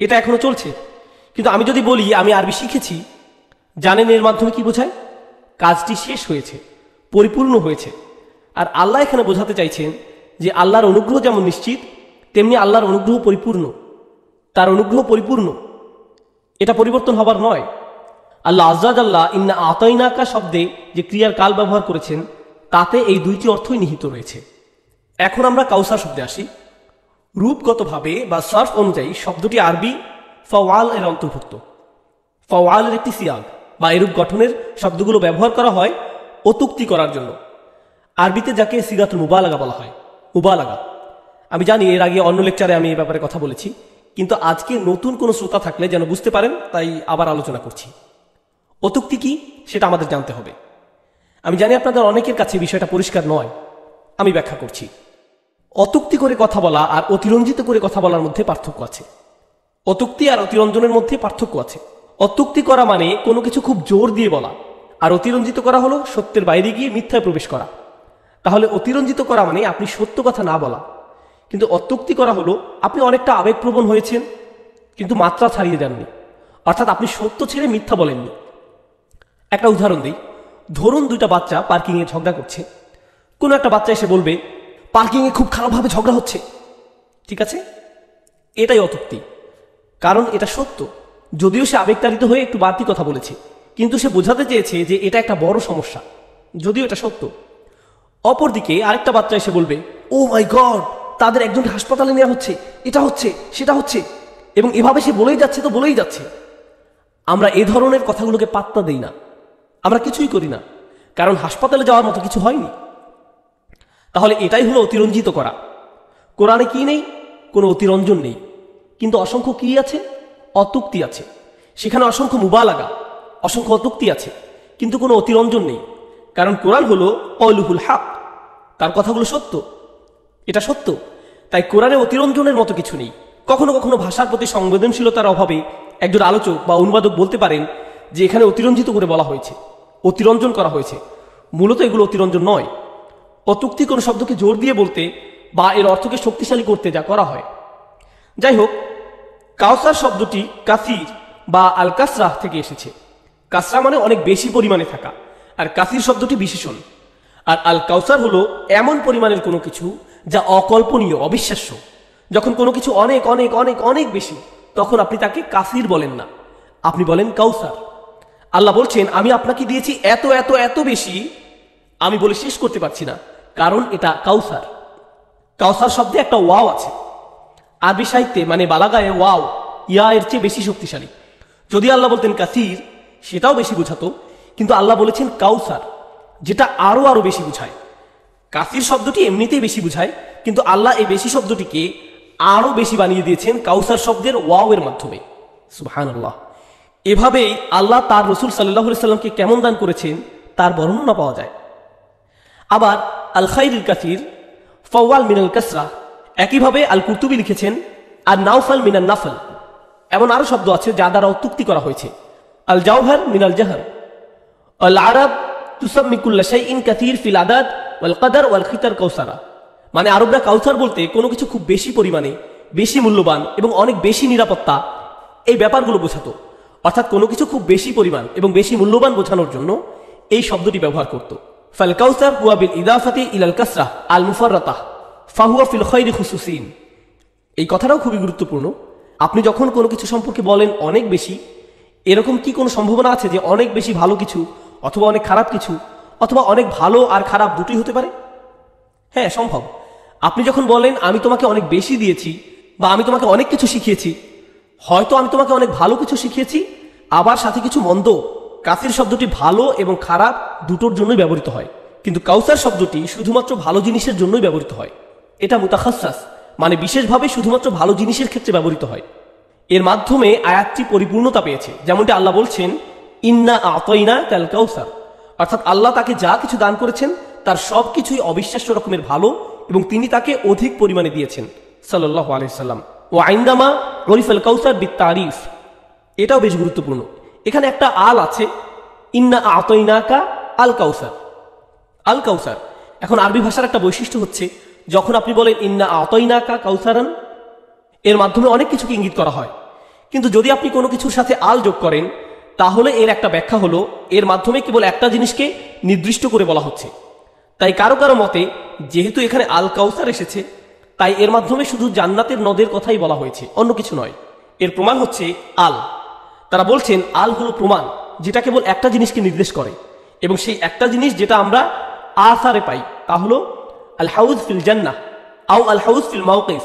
এটা এখনও চলছে। কিন্তু আমি যদি বলি, আমি আরবি শিখেছি জানেন এর মাধ্যমে কি বোঝায়? কাজটি শেষ হয়েছে, পরিপূর্ণ হয়েছে। আর আল্লাহ এখানে বোঝাতে চাইছেন যে আল্লাহর অনুগ্রহ যেমন নিশ্চিত, তেমনি আল্লাহর অনুগ্রহ পরিপূর্ণ। তার অনুগ্রহ পরিপূর্ণ। এটা পরিবর্তন হবার নয়। আল্লাহ আজাদ আল্লাহ ইন্না আতইনাকা শব্দে যে ক্রিয়ার কাল ব্যবহার করেছেন, তাতে এই দুইটি অর্থই নিহিত রয়েছে। এখন আমরা কাউসার শব্দে আসি। রূপগতভাবে বা সার্ফ অনুযায়ী শব্দটি আরবি ফওয়াল এর অন্তর্ভুক্ত। ফওয়ালের একটি সিয়াগ বা এরূপ গঠনের শব্দগুলো ব্যবহার করা হয় অতুক্তি করার জন্য। আরবিতে যাকে সিগাতুল মুবালাগা বলা হয়, মুবালাগা। আমি জানি এর আগে অন্য লেকচারে আমি এই ব্যাপারে কথা বলেছি, কিন্তু আজকে নতুন কোনো শ্রোতা থাকলে যেন বুঝতে পারেন, তাই আবার আলোচনা করছি। অতুক্তি কি, সেটা আমাদের জানতে হবে। আমি জানি আপনাদের অনেকের কাছে বিষয়টা পরিষ্কার নয়, আমি ব্যাখ্যা করছি। অতুক্তি করে কথা বলা আর অতিরঞ্জিত করে কথা বলার মধ্যে পার্থক্য আছে। অতুক্তি আর অতিরঞ্জনের মধ্যে পার্থক্য আছে। অতুক্তি করা মানে কোনো কিছু খুব জোর দিয়ে বলা। আর অতিরঞ্জিত করা হলো সত্যের বাইরে গিয়ে মিথ্যায় প্রবেশ করা। তাহলে অতিরঞ্জিত করা মানে আপনি সত্য কথা না বলা। কিন্তু অত্যুক্তি করা হলো, আপনি অনেকটা আবেগপ্রবণ হয়েছেন, কিন্তু মাত্রা ছাড়িয়ে যাননি। অর্থাৎ আপনি সত্য ছেড়ে মিথ্যা বলেননি। একটা উদাহরণ দিই। ধরুন দুইটা বাচ্চা পার্কিংয়ে ঝগড়া করছে। কোনো একটা বাচ্চা এসে বলবে, পার্কিংয়ে খুব খারাপভাবে ঝগড়া হচ্ছে। ঠিক আছে? এটাই অত্যুক্তি। কারণ এটা সত্য। যদিও সে আবেগতাড়িত হয়ে একটু বাড়তি কথা বলেছে, কিন্তু সে বোঝাতে চেয়েছে যে এটা একটা বড় সমস্যা। যদিও এটা সত্য। অপরদিকে আরেকটা বাচ্চা এসে বলবে ও মাই গড তাদের একজনকে হাসপাতালে নেওয়া হচ্ছে, এটা হচ্ছে, সেটা হচ্ছে। এবং এভাবে সে বলেই যাচ্ছে তো বলেই যাচ্ছে। আমরা এ ধরনের কথাগুলোকে পাত্তা দেই না। আমরা কিছুই করি না, কারণ হাসপাতালে যাওয়ার মতো কিছু হয়নি। তাহলে এটাই হলো অতিরঞ্জিত করা। কোরআনে কি নেই? কোনো অতিরঞ্জন নেই। কিন্তু অসংখ্য কি আছে? অতুক্তি আছে। সেখানে অসংখ্য মুবালাগা, অসংখ্য অতুক্তি আছে, কিন্তু কোনো অতিরঞ্জন নেই। কারণ কোরআন হলো অলুহুল হাক, তার কথাগুলো সত্য। এটা সত্য। তাই কোরআনে অতিরঞ্জনের মতো কিছু নেই। কখনো কখনো ভাষার প্রতি সংবেদনশীলতার অভাবে একজন আলোচক বা অনুবাদক বলতে পারেন যে এখানে অতিরঞ্জিত করে বলা হয়েছে, অতিরঞ্জন করা হয়েছে। মূলত এগুলো অতিরঞ্জন নয়। অতুক্তি কোনো শব্দকে জোর দিয়ে বলতে বা এর অর্থকে শক্তিশালী করতে যা করা হয়। যাই হোক কাউসার শব্দটি কাসির বা আল কাসরাহ থেকে এসেছে। কাসরা মানে অনেক বেশি পরিমাণে থাকা, আর কাসির শব্দটি বিশেষণ। আর আল কাউসার হলো এমন পরিমাণের কোনো কিছু যা অকল্পনীয়, অবিশ্বাস্য। যখন কোনো কিছু অনেক অনেক অনেক অনেক বেশি, তখন আপনি তাকে কাসির বলেন না। আপনি বলেন কাউসার। আল্লাহ বলছেন, আমি আপনাকে দিয়েছি এত এত এত বেশি, আমি বলে শেষ করতে পারছি না, কারণ এটা কাউসার। কাউসার শব্দে একটা ওয়াও আছে। আরবি সাহিত্যে মানে বালাগায়ে, ওয়াও, ইয়া এর চেয়ে বেশি শক্তিশালী। যদি আল্লাহ বলতেন কাসির, সেটাও বেশি বোঝাতো, কিন্তু আল্লাহ বলেছেন কাউসার, যেটা আরও আরও বেশি বুঝায়। কাসির শব্দটি এমনিতেই বেশি বুঝায়, কিন্তু আল্লাহ এই বেশি শব্দটিকে আরও বেশি বানিয়ে দিয়েছেন কাউসার শব্দের ওয়াও এর মাধ্যমে। সুবহান আল্লাহ এভাবেই আল্লাহ তার রসুল সাল্লাহ সাল্লামকে কেমন দান করেছেন, তার বর্ণনা পাওয়া যায়। আবার আল খাইরুল কাসির, ফওয়াল মিনাল কাসরা একইভাবে আল কুর্তুবি লিখেছেন আর নাওফাল মিনাল নাফল। এমন আরও শব্দ আছে যা দ্বারা উত্তুক্তি করা হয়েছে। আল জাওহার মিনাল জাহার। আল আরব তুসাম্মিকুল্লা শাইইন কাসির ফিল আদাদ ওয়াল কাদার ওয়াল খিতার কৌসারা মানে আরবরা কাউসার বলতে কোনো কিছু খুব বেশি পরিমাণে, বেশি মূল্যবান এবং অনেক বেশি নিরাপত্তা এই ব্যাপারগুলো বোঝাতো। অর্থাৎ কোনো কিছু খুব বেশি পরিমাণ এবং বেশি মূল্যবান বোঝানোর জন্য এই শব্দটি ব্যবহার করত। ফাল কাউসার হুয়া বিল ইদাফাতি ইলাল কাসরা আল মুফাররাতা ফাহুয়া ফিল খৈরি খুসুসিন। এই কথাটাও খুবই গুরুত্বপূর্ণ। আপনি যখন কোনো কিছু সম্পর্কে বলেন অনেক বেশি, এরকম কি কোনো সম্ভাবনা আছে যে অনেক বেশি ভালো কিছু অথবা অনেক খারাপ কিছু অথবা অনেক ভালো আর খারাপ দুটোই হতে পারে? হ্যাঁ সম্ভব। আপনি যখন বলেন, আমি তোমাকে অনেক বেশি দিয়েছি বা আমি তোমাকে অনেক কিছু শিখিয়েছি। হয়তো আমি তোমাকে অনেক ভালো কিছু শিখিয়েছি, আবার সাথে কিছু মন্দ। কাসির শব্দটি ভালো এবং খারাপ দুটোর জন্যই ব্যবহৃত হয়। কিন্তু কাউসার শব্দটি শুধুমাত্র ভালো জিনিসের জন্যই ব্যবহৃত হয়। এটা মুতাখাসাস মানে বিশেষভাবে শুধুমাত্র ভালো জিনিসের ক্ষেত্রে ব্যবহৃত হয়। এর মাধ্যমে আয়াতটি পরিপূর্ণতা পেয়েছে, যেমনটি আল্লাহ বলছেন, ইন্না আতইনা কাল কাউসার। অর্থাৎ আল্লাহ তাকে যা কিছু দান করেছেন, তার সব কিছুই অবিশ্বাস্য রকমের ভালো এবং তিনি তাকে অধিক পরিমাণে দিয়েছেন সাল্লাহ আলাইসাল্লাম ও আইন্দামা ররিফ কাউসার বিত তারিফ এটাও বেশ গুরুত্বপূর্ণ। এখানে একটা আল আছে, ইন্না আতইনাকা আল কাউসার। আল কাউসার। এখন আরবি ভাষার একটা বৈশিষ্ট্য হচ্ছে যখন আপনি বলেন, ইন্না আতইনাকা কাউসারান, এর মাধ্যমে অনেক কিছুকে ইঙ্গিত করা হয়। কিন্তু যদি আপনি কোনো কিছুর সাথে আল যোগ করেন, তাহলে এর একটা ব্যাখ্যা হলো, এর মাধ্যমে কেবল একটা জিনিসকে নির্দিষ্ট করে বলা হচ্ছে। তাই কারও কারও মতে, যেহেতু এখানে আল কাউসার এসেছে, তাই এর মাধ্যমে শুধু জান্নাতের নদের কথাই বলা হয়েছে, অন্য কিছু নয়। এর প্রমাণ হচ্ছে আল। তারা বলছেন, আল হলো প্রমাণ, যেটা কেবল একটা জিনিসকে নির্দেশ করে। এবং সেই একটা জিনিস যেটা আমরা আসারে পাই, তা হলো আল হাউজ ফিল জান্না আও আল হাউজ ফিল মাউকিফ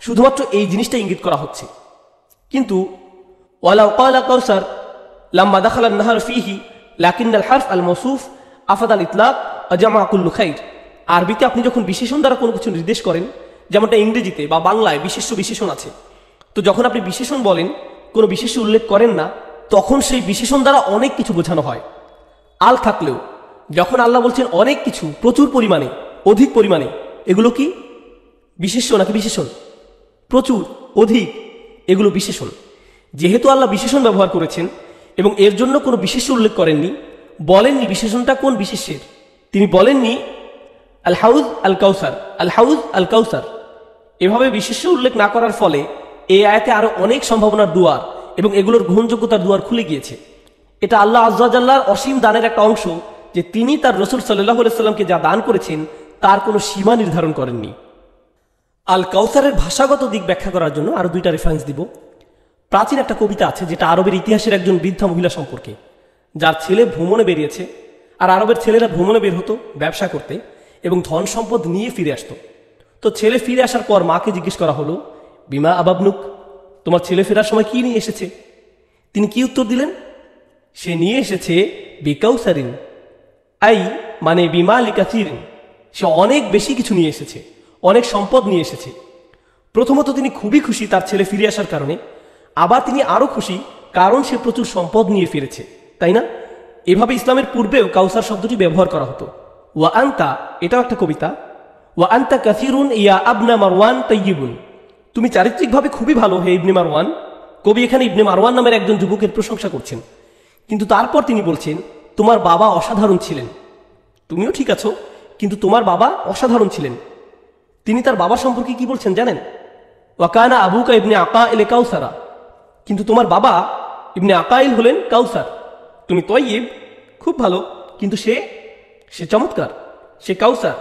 শুধুমাত্র এই জিনিসটা ইঙ্গিত করা হচ্ছে। কিন্তু ওয়ালাউ ক্বালা কাউসার লাম্মা দাখালা নাহার ফিহি লাকিন আল হারফ আল মসুফ আফাদ আল ইতলাক জামা কুল্লু খাইর। আরবিতে আপনি যখন বিশেষণ দ্বারা কোনো কিছু নির্দেশ করেন, যেমনটা ইংরেজিতে বা বাংলায় বিশেষ্য বিশেষণ আছে, তো যখন আপনি বিশেষণ বলেন, কোনো বিশেষ উল্লেখ করেন না, তখন সেই বিশেষণ দ্বারা অনেক কিছু বোঝানো হয়। আল থাকলেও, যখন আল্লাহ বলছেন অনেক কিছু প্রচুর পরিমাণে অধিক পরিমাণে। এগুলো কি বিশেষ্য নাকি বিশেষণ? প্রচুর, অধিক, এগুলো বিশেষণ। যেহেতু আল্লাহ বিশেষণ ব্যবহার করেছেন এবং এর জন্য কোনো বিশেষ উল্লেখ করেননি, বলেননি বিশেষণটা কোন বিশেষের। তিনি বলেননি আল হাউজ আল কাউসার আল হাউজ আল কাউসার এভাবে বিশেষ উল্লেখ না করার ফলে এই আয়াতে আরও অনেক সম্ভাবনার দুয়ার এবং এগুলোর গ্রহণযোগ্যতার দুয়ার খুলে গিয়েছে। এটা আল্লাহ আজ্লার অসীম দানের একটা অংশ যে তিনি তার রসুল সাল্লাহ সাল্লামকে যা দান করেছেন তার কোনো সীমা নির্ধারণ করেননি। আল কাউসারের ভাষাগত দিক ব্যাখ্যা করার জন্য আরও দুইটা রেফারেন্স দিব। প্রাচীন একটা কবিতা আছে যেটা আরবের ইতিহাসের একজন বৃদ্ধা মহিলা সম্পর্কে। যার ছেলে ভ্রমণে বেরিয়েছে আর আরবের ছেলেরা ভ্রমণে বের হতো ব্যবসা করতে এবং ধন সম্পদ নিয়ে ফিরে আসতো। তো ছেলে ফিরে আসার পর মাকে জিজ্ঞেস করা হলো, বিমা আবাবনুক, তোমার ছেলে ফেরার সময় কি নিয়ে এসেছে? তিনি কি উত্তর দিলেন? সে নিয়ে এসেছে বিকাউসারিন, আই মানে বিমা লিকাচিরিন সে অনেক বেশি কিছু নিয়ে এসেছে, অনেক সম্পদ নিয়ে এসেছে। প্রথমত তিনি খুবই খুশি তার ছেলে ফিরে আসার কারণে, আবার তিনি আরও খুশি কারণ সে প্রচুর সম্পদ নিয়ে ফিরেছে, তাই না? এভাবে ইসলামের পূর্বেও কাউসার শব্দটি ব্যবহার করা হতো। ওয়া আন্তা, এটাও একটা কবিতা। ওয়া আন্তা কাসিরুন ইয়া আবনা মারওয়ান তৈয়িবুন তুমি চারিত্রিকভাবে খুবই ভালো, হে ইবনে মারওয়ান। কবি এখানে ইবনে মারওয়ান নামের একজন যুবকের প্রশংসা করছেন। কিন্তু তারপর তিনি বলছেন, তোমার বাবা অসাধারণ ছিলেন। তুমিও ঠিক আছো? কিন্তু তোমার বাবা অসাধারণ ছিলেন। তিনি তার বাবা সম্পর্কে কি বলছেন জানেন? ওয়াকানা আবুকা ইবনে আকা এলে কাউসারা। কিন্তু তোমার বাবা ইবনে আকাইল হলেন কাউসার। তুমি তৈব খুব ভালো, কিন্তু সে সে চমৎকার, সে কাউসার।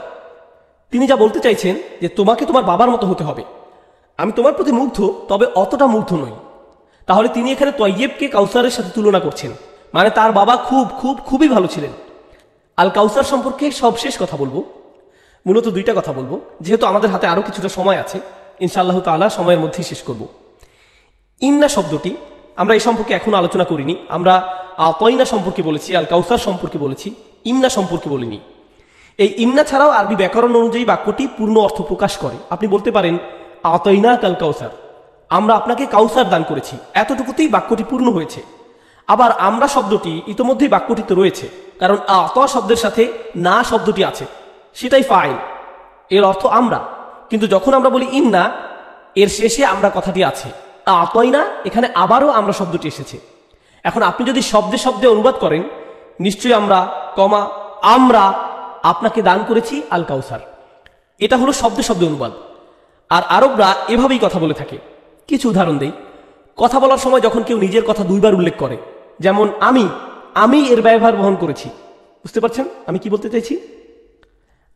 তিনি যা বলতে চাইছেন যে তোমাকে তোমার বাবার মতো হতে হবে। আমি তোমার প্রতি মুগ্ধ, তবে অতটা মুগ্ধ নই। তাহলে তিনি এখানে তৈয়েবকে কাউসারের সাথে তুলনা করছেন। মানে তার বাবা খুব খুব, খুবই ভালো ছিলেন। আল কাউসার সম্পর্কে সবশেষ কথা বলব। মূলত দুইটা কথা বলব। যেহেতু আমাদের হাতে আরও কিছুটা সময় আছে, ইনশাআল্লাহ তাআলা সময়ের মধ্যেই শেষ করব। ইন্না শব্দটি আমরা এই সম্পর্কে এখন আলোচনা করিনি। আমরা আতইনা সম্পর্কে বলেছি আল কাউসার সম্পর্কে বলেছি, ইন্না সম্পর্কে বলিনি। এই ইন্না ছাড়াও আরবি ব্যাকরণ অনুযায়ী বাক্যটি পূর্ণ অর্থ প্রকাশ করে। আপনি বলতে পারেন, আতইনা কাল কাউসার আমরা আপনাকে কাউসার দান করেছি। এতটুকুতেই বাক্যটি পূর্ণ হয়েছে। আবার আমরা শব্দটি ইতোমধ্যেই বাক্যটিতে রয়েছে, কারণ আত শব্দের সাথে না শব্দটি আছে। সেটাই ফাইল। এর অর্থ আমরা। কিন্তু যখন আমরা বলি ইন্না, এর শেষে আমরা কথাটি আছে। আতই না, এখানে আবারও আমরা শব্দটি এসেছে। এখন আপনি যদি শব্দে শব্দে অনুবাদ করেন, নিশ্চয়ই আমরা, কমা, আমরা আপনাকে দান করেছি আল কাউসার এটা হলো শব্দে শব্দে অনুবাদ। আর আরবরা এভাবেই কথা বলে থাকে। কিছু উদাহরণ দেই। কথা বলার সময় যখন কেউ নিজের কথা দুইবার উল্লেখ করে যেমন আমি আমি এর ব্যবহার বহন করেছি। বুঝতে পারছেন? আমি কি বলতে চাইছি?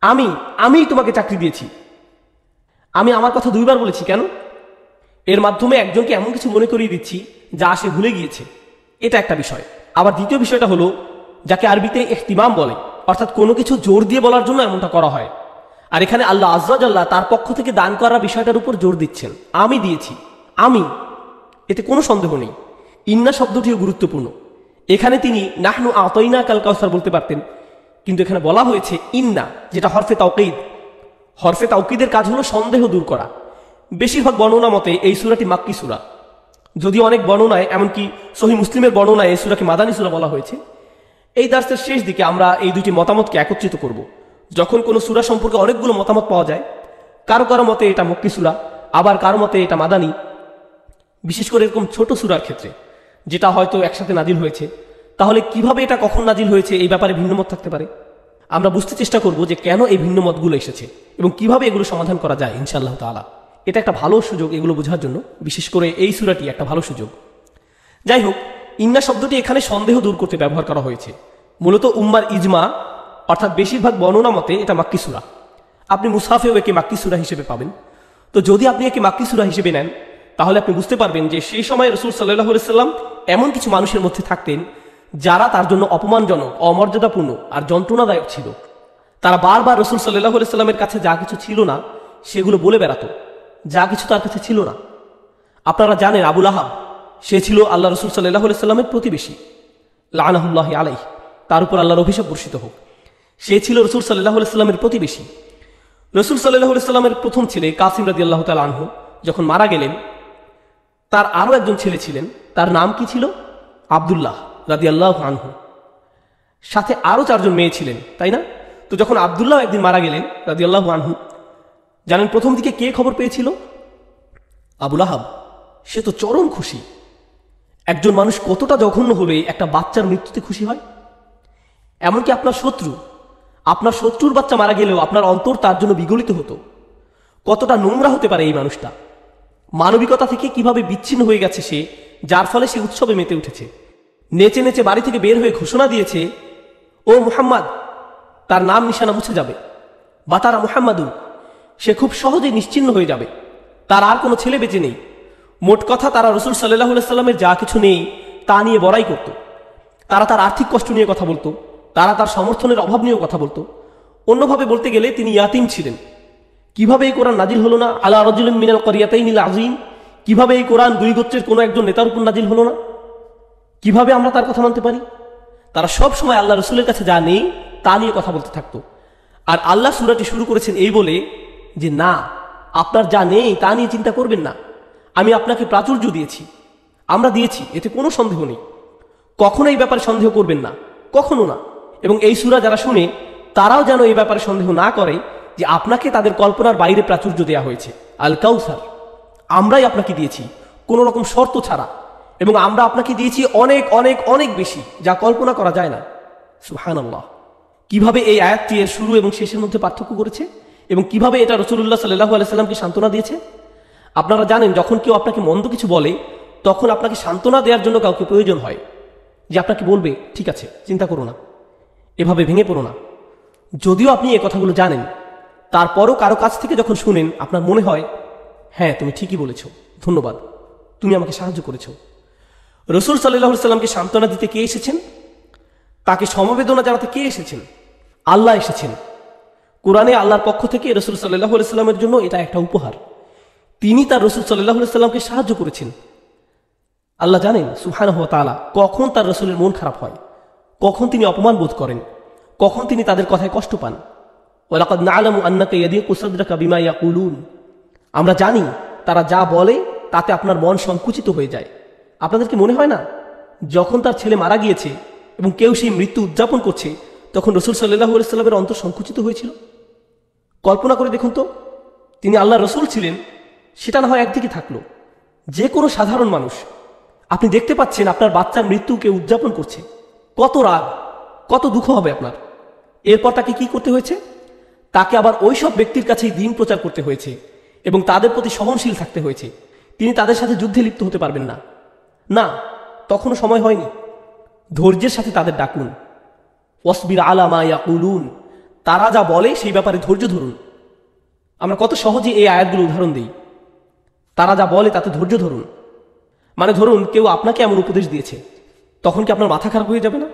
আমি আমি তোমাকে চাকরি দিয়েছি। আমি আমার কথা দুইবার বলেছি, কেন? এর মাধ্যমে একজনকে এমন কিছু মনে করিয়ে দিচ্ছি, যা সে ভুলে গিয়েছে। এটা একটা বিষয়। আবার দ্বিতীয় বিষয়টা হলো, যাকে আরবিতে এখতিমাম বলে, অর্থাৎ কোনো কিছু জোর দিয়ে বলার জন্য এমনটা করা হয়। আর এখানে আল্লাহ আজ্লাহ তার পক্ষ থেকে দান করার বিষয়টার উপর জোর দিচ্ছেন। আমি দিয়েছি। আমি। এতে কোনো সন্দেহ নেই। ইন্না শব্দটিও গুরুত্বপূর্ণ। এখানে তিনি, নাহনু আতইনা কাল কাউসার বলতে পারতেন। কিন্তু এখানে বলা হয়েছে, ইন্না যেটা হরফে তাওকিদ। হরফে তাওকিদের কাজ হলো সন্দেহ দূর করা। বেশিরভাগ বর্ণনা মতে এই সুরাটি মাক্কি সুরা। যদি অনেক বর্ণনায়, এমনকি সহি মুসলিমের বর্ণনায় এই সুরাকে মাদানী সুরা বলা হয়েছে। এই দার্সের শেষ দিকে আমরা এই দুটি মতামতকে একত্রিত করব। যখন কোনো সুরা সম্পর্কে অনেকগুলো মতামত পাওয়া যায়, কারও কারও মতে এটা মক্কি সুরা, আবার কারও মতে এটা মাদানী। বিশেষ করে এরকম ছোট সুরার ক্ষেত্রে। যেটা হয়তো একসাথে নাজিল হয়েছে। তাহলে কীভাবে এটা কখন নাজিল হয়েছে এই ব্যাপারে ভিন্ন মত থাকতে পারে? আমরা বুঝতে চেষ্টা করব যে কেন এই ভিন্ন মতগুলো এসেছে এবং কীভাবে এগুলো সমাধান করা যায়, ইনশাআল্লাহ তালা এটা একটা ভালো সুযোগ এগুলো বোঝার জন্য, বিশেষ করে এই সুরাটি একটা ভালো সুযোগ। যাই হোক, ইন্না শব্দটি এখানে সন্দেহ দূর করতে ব্যবহার করা হয়েছে। মূলত উম্মার ইজমা, অর্থাৎ বেশিরভাগ বর্ণনা মতে এটা মাক্কি সুরা। আপনি মুসাফেও একে মাক্কি সুরা হিসেবে পাবেন। তো যদি আপনি একে মাক্কি সুরা হিসেবে নেন তাহলে আপনি বুঝতে পারবেন যে সেই সময় রসুল সাল্লাহ সাল্লাম এমন কিছু মানুষের মধ্যে থাকতেন যারা তার জন্য অপমানজনক, অমর্যাদাপূর্ণ আর যন্ত্রণাদায়ক ছিল। তারা বারবার রসুল সাল্লাহ সাল্লামের কাছে যা কিছু ছিল না, সেগুলো বলে বেড়াতো। যা কিছু তার কাছে ছিল না। আপনারা জানেন আবুল আহাব, সে ছিল আল্লাহ রসুল সাল্লাহ সাল্লামের প্রতিবেশী। লানাহুল্লাহ আলাই তার উপর আল্লাহর অভিশাপ বর্ষিত হোক। সে ছিল রসুল সাল্লাহ সাল্লামের প্রতিবেশী। রসুল সাল্লাহ সাল্লামের প্রথম ছেলে কাসিম রাজি আল্লাহ তাল আনহু যখন মারা গেলেন তার আরও একজন ছেলে ছিলেন, তার নাম কি ছিল? আবদুল্লাহ রাদি আল্লাহ আনহু। সাথে আরও চারজন মেয়ে ছিলেন, তাই না? তো যখন আবদুল্লাহ একদিন মারা গেলেন রাদি আল্লাহ আনহু, জানেন প্রথম দিকে কে খবর পেয়েছিল? আবুল আহাব সে তো চরম খুশি। একজন মানুষ কতটা জঘন্য হলে একটা বাচ্চার মৃত্যুতে খুশি হয়? এমনকি আপনার শত্রু, আপনার শত্রুর বাচ্চা মারা গেলেও আপনার অন্তর তার জন্য বিগলিত হতো। কতটা নোংরা হতে পারে এই মানুষটা? মানবিকতা থেকে কীভাবে বিচ্ছিন্ন হয়ে গেছে সে, যার ফলে সে উৎসবে মেতে উঠেছে। নেচে নেচে বাড়ি থেকে বের হয়ে ঘোষণা দিয়েছে, ও মুহাম্মদ, তার নাম নিশানা মুছে যাবে। বা তারা মুহাম্মাদুল সে খুব সহজে নিশ্চিন্ন হয়ে যাবে। তার আর কোনো ছেলে বেঁচে নেই। মোট কথা তারা রসুল সাল্লাহ সাল্লামের যা কিছু নেই, তা নিয়ে বড়াই করত। তারা তার আর্থিক কষ্ট নিয়ে কথা বলতো, তারা তার সমর্থনের অভাব নিয়েও কথা বলতো। অন্যভাবে বলতে গেলে তিনি ইয়াতিম ছিলেন। কীভাবে এই কোরআন নাজিল হলো না? আলা রজুল মিনাল করিয়াতাই নীল আজিম কীভাবে এই কোরআন দুই গোত্রের কোনো একজন নেতার উপর নাজিল হলো না? কীভাবে আমরা তার কথা মানতে পারি? তারা সব সময় আল্লাহ রসুলের কাছে যা নেই, তা নিয়ে কথা বলতে থাকতো। আর আল্লাহ সুরাটি শুরু করেছেন এই বলে যে, না, আপনার যা নেই, তা নিয়ে চিন্তা করবেন না। আমি আপনাকে প্রাচুর্য দিয়েছি। আমরা দিয়েছি, এতে কোনো সন্দেহ নেই। কখনো এই ব্যাপারে সন্দেহ করবেন না। কখনো না। এবং এই সুরা যারা শুনে, তারাও যেন এই ব্যাপারে সন্দেহ না করে যে আপনাকে তাদের কল্পনার বাইরে প্রাচুর্য দেওয়া হয়েছে। আল কাউসার, আমরাই আপনাকে দিয়েছি, কোনো রকম শর্ত ছাড়া। এবং আমরা আপনাকে দিয়েছি অনেক অনেক অনেক বেশি, যা কল্পনা করা যায় না। সুহান আল্লাহ কীভাবে এই আয়াতটি এর শুরু এবং শেষের মধ্যে পার্থক্য করেছে? এবং কীভাবে এটা রসুল্লাহ সাল্লাহ আলাইসাল্লামকে সান্ত্বনা দিয়েছে? আপনারা জানেন, যখন কেউ আপনাকে মন্দ কিছু বলে, তখন আপনাকে সান্ত্বনা দেওয়ার জন্য কাউকে প্রয়োজন হয়। যে আপনাকে বলবে, ঠিক আছে, চিন্তা করো না। এভাবে ভেঙে পড়ো না। যদিও আপনি এ কথাগুলো জানেন তারপরও কারও কাছ থেকে যখন শুনেন, আপনার মনে হয় হ্যাঁ তুমি ঠিকই বলেছ, ধন্যবাদ, তুমি আমাকে সাহায্য করেছ। রসুল সাল্লাহ সাল্লামকে সান্ত্বনা দিতে কে এসেছেন? তাকে সমবেদনা জানাতে কে এসেছেন? আল্লাহ এসেছেন। কোরআনে আল্লাহর পক্ষ থেকে রসুল সাল্লাহ সাল্লামের জন্য এটা একটা উপহার। তিনি তার রসুল সাল্লাহ সাল্লামকে সাহায্য করেছেন। আল্লাহ জানেন সুহান তালা কখন তার রসুলের মন খারাপ হয়, কখন তিনি অপমান বোধ করেন, কখন তিনি তাদের কথায় কষ্ট পান। ওলাকাদ নালামু আন্নাকে ইয়াদিকু সাদরাকা বিমা ইয়াকুলুন। আমরা জানি তারা যা বলে তাতে আপনার মন সংকুচিত হয়ে যায়। আপনাদের কি মনে হয় না? যখন তার ছেলে মারা গিয়েছে এবং কেউ সেই মৃত্যু উদযাপন করছে, তখন রসুল সাল্লাহ সাল্লামের অন্তর সংকুচিত হয়েছিল। কল্পনা করে দেখুন তো, তিনি আল্লাহ রসুল ছিলেন, সেটা না হয় একদিকে থাকল। যে কোনো সাধারণ মানুষ, আপনি দেখতে পাচ্ছেন আপনার বাচ্চার মৃত্যুকে উদযাপন করছে। কত রাগ, কত দুঃখ হবে আপনার। এরপর তাকে কি করতে হয়েছে? তাকে আবার ওই সব ব্যক্তির কাছেই দিন প্রচার করতে হয়েছে এবং তাদের প্রতি সহনশীল থাকতে হয়েছে। তিনি তাদের সাথে যুদ্ধে লিপ্ত হতে পারবেন না। না, তখনও সময় হয়নি। ধৈর্যের সাথে তাদের ডাকুন। ওয়াসবির আলামা ইয়াকুলুন, তারা যা বলে সেই ব্যাপারে ধৈর্য ধরুন। আমরা কত সহজে এই আয়াতগুলো উদাহরণ দিই। তারা যা বলে তাতে ধৈর্য ধরুন। মানে ধরুন, কেউ আপনাকে এমন উপদেশ দিয়েছে। তখন কি আপনার মাথা খারাপ হয়ে যাবে না?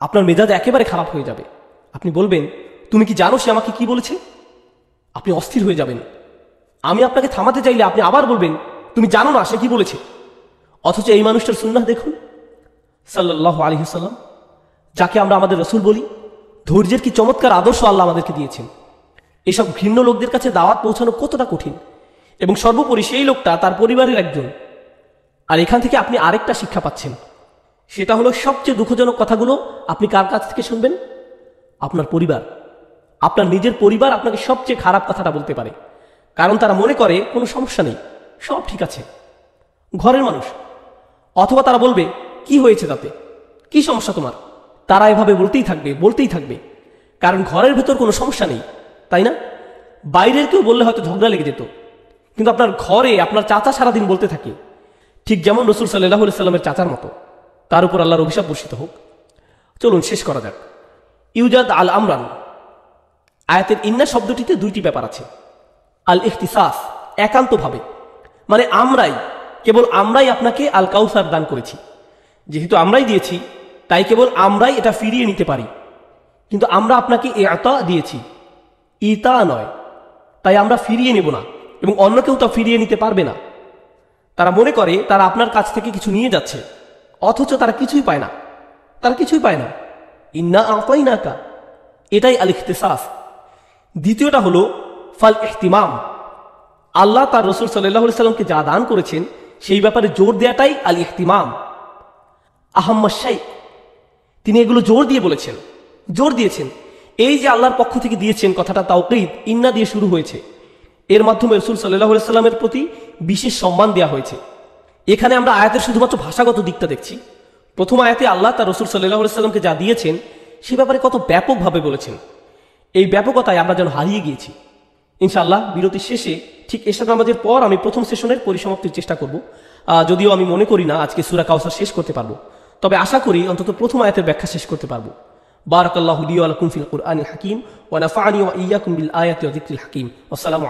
আপনার মেজাজ একেবারে খারাপ হয়ে যাবে। আপনি বলবেন তুমি কি জানো সে আমাকে কি বলেছে? আপনি অস্থির হয়ে যাবেন। আমি আপনাকে থামাতে চাইলে আপনি আবার বলবেন, তুমি জানো না সে কি বলেছে। অথচ এই মানুষটার সুন্নাহ দেখুন। সাল্লাহ আলহিসাল্লাম যাকে আমরা আমাদের রসুল বলি, ধৈর্যের কি চমৎকার আদর্শ আল্লাহ আমাদেরকে দিয়েছেন। এসব ঘৃণ্য লোকদের কাছে দাওয়াত পৌঁছানো কতটা কঠিন। এবং সর্বোপরি সেই লোকটা তার পরিবারের একজন। আর এখান থেকে আপনি আরেকটা শিক্ষা পাচ্ছেন। সেটা হলো সবচেয়ে দুঃখজনক কথাগুলো আপনি কার কাছ থেকে শুনবেন? আপনার পরিবার। আপনার নিজের পরিবার আপনাকে সবচেয়ে খারাপ কথাটা বলতে পারে। কারণ তারা মনে করে, কোনো সমস্যা নেই, সব ঠিক আছে। ঘরের মানুষ, অথবা তারা বলবে, কি হয়েছে তাতে? কি সমস্যা তোমার? তারা এভাবে বলতেই থাকবে বলতেই থাকবে। কারণ ঘরের ভেতর কোনো সমস্যা নেই, তাই না? বাইরের কেউ বললে হয়তো ঝগড়া লেগে যেত। কিন্তু আপনার ঘরে, আপনার চাচা সারাদিন বলতে থাকে। ঠিক যেমন রসুল সাল্লাহ সাল্লামের চাচার মতো। তার উপর আল্লাহর অভিশাপ বর্ষিত হোক। চলুন শেষ করা যাক। ইউজাদ আল আমরান আয়াতের ইন্না শব্দটিতে দুইটি ব্যাপার আছে। আল ইখতিসাস একান্তভাবে। মানে আমরাই, কেবল আমরাই আপনাকে আল কাউসার দান করেছি। যেহেতু আমরাই দিয়েছি, তাই কেবল আমরাই এটা ফিরিয়ে নিতে পারি। কিন্তু আমরা আপনাকে এ এতা দিয়েছি। ইতা নয়। তাই আমরা ফিরিয়ে নেব না, এবং অন্য কেউ তা ফিরিয়ে নিতে পারবে না। তারা মনে করে, তারা আপনার কাছ থেকে কিছু নিয়ে যাচ্ছে, অথচ তারা কিছুই পায় না। তারা কিছুই পায় না। ইন্না আঁকাই না কা এটাই আল ইখতেসাস দ্বিতীয়টা হলো, ফাল ইহতিমাম। আল্লাহ তার রসুল সাল্লাহ সাল্লামকে যা দান করেছেন, সেই ব্যাপারে জোর দেওয়াটাই আল ইহতিমাম। আহম্মদ শাই। তিনি এগুলো জোর দিয়ে বলেছেন, জোর দিয়েছেন। এই যে আল্লাহর পক্ষ থেকে দিয়েছেন কথাটা তাওকিদ, ইন্না দিয়ে শুরু হয়েছে। এর মাধ্যমে রসুল সাল্লাহ সাল্লামের প্রতি বিশেষ সম্মান দেওয়া হয়েছে। এখানে আমরা আয়াতের শুধুমাত্র ভাষাগত দিকটা দেখছি। প্রথম আয়াতে আল্লাহ তার রসুল সাল্লাহ সাল্লামকে যা দিয়েছেন, সে ব্যাপারে কত ব্যাপকভাবে বলেছেন। এই ব্যাপকতায় আমরা যেন হারিয়ে গিয়েছি। ইনশাআল্লাহ, বিরতি শেষে ঠিক এসব নামাজের পর আমি প্রথম সেশনের পরিসমাপ্তির চেষ্টা করব। যদিও আমি মনে করি না আজকে সুরা কাউসার শেষ করতে পারব। তবে আশা করি অন্তত প্রথম আয়াতের ব্যাখ্যা শেষ করতে পারব। কুরআনিল হাকিম আয়াতি ওয়া যিকরিল হাকিম। আসসালামু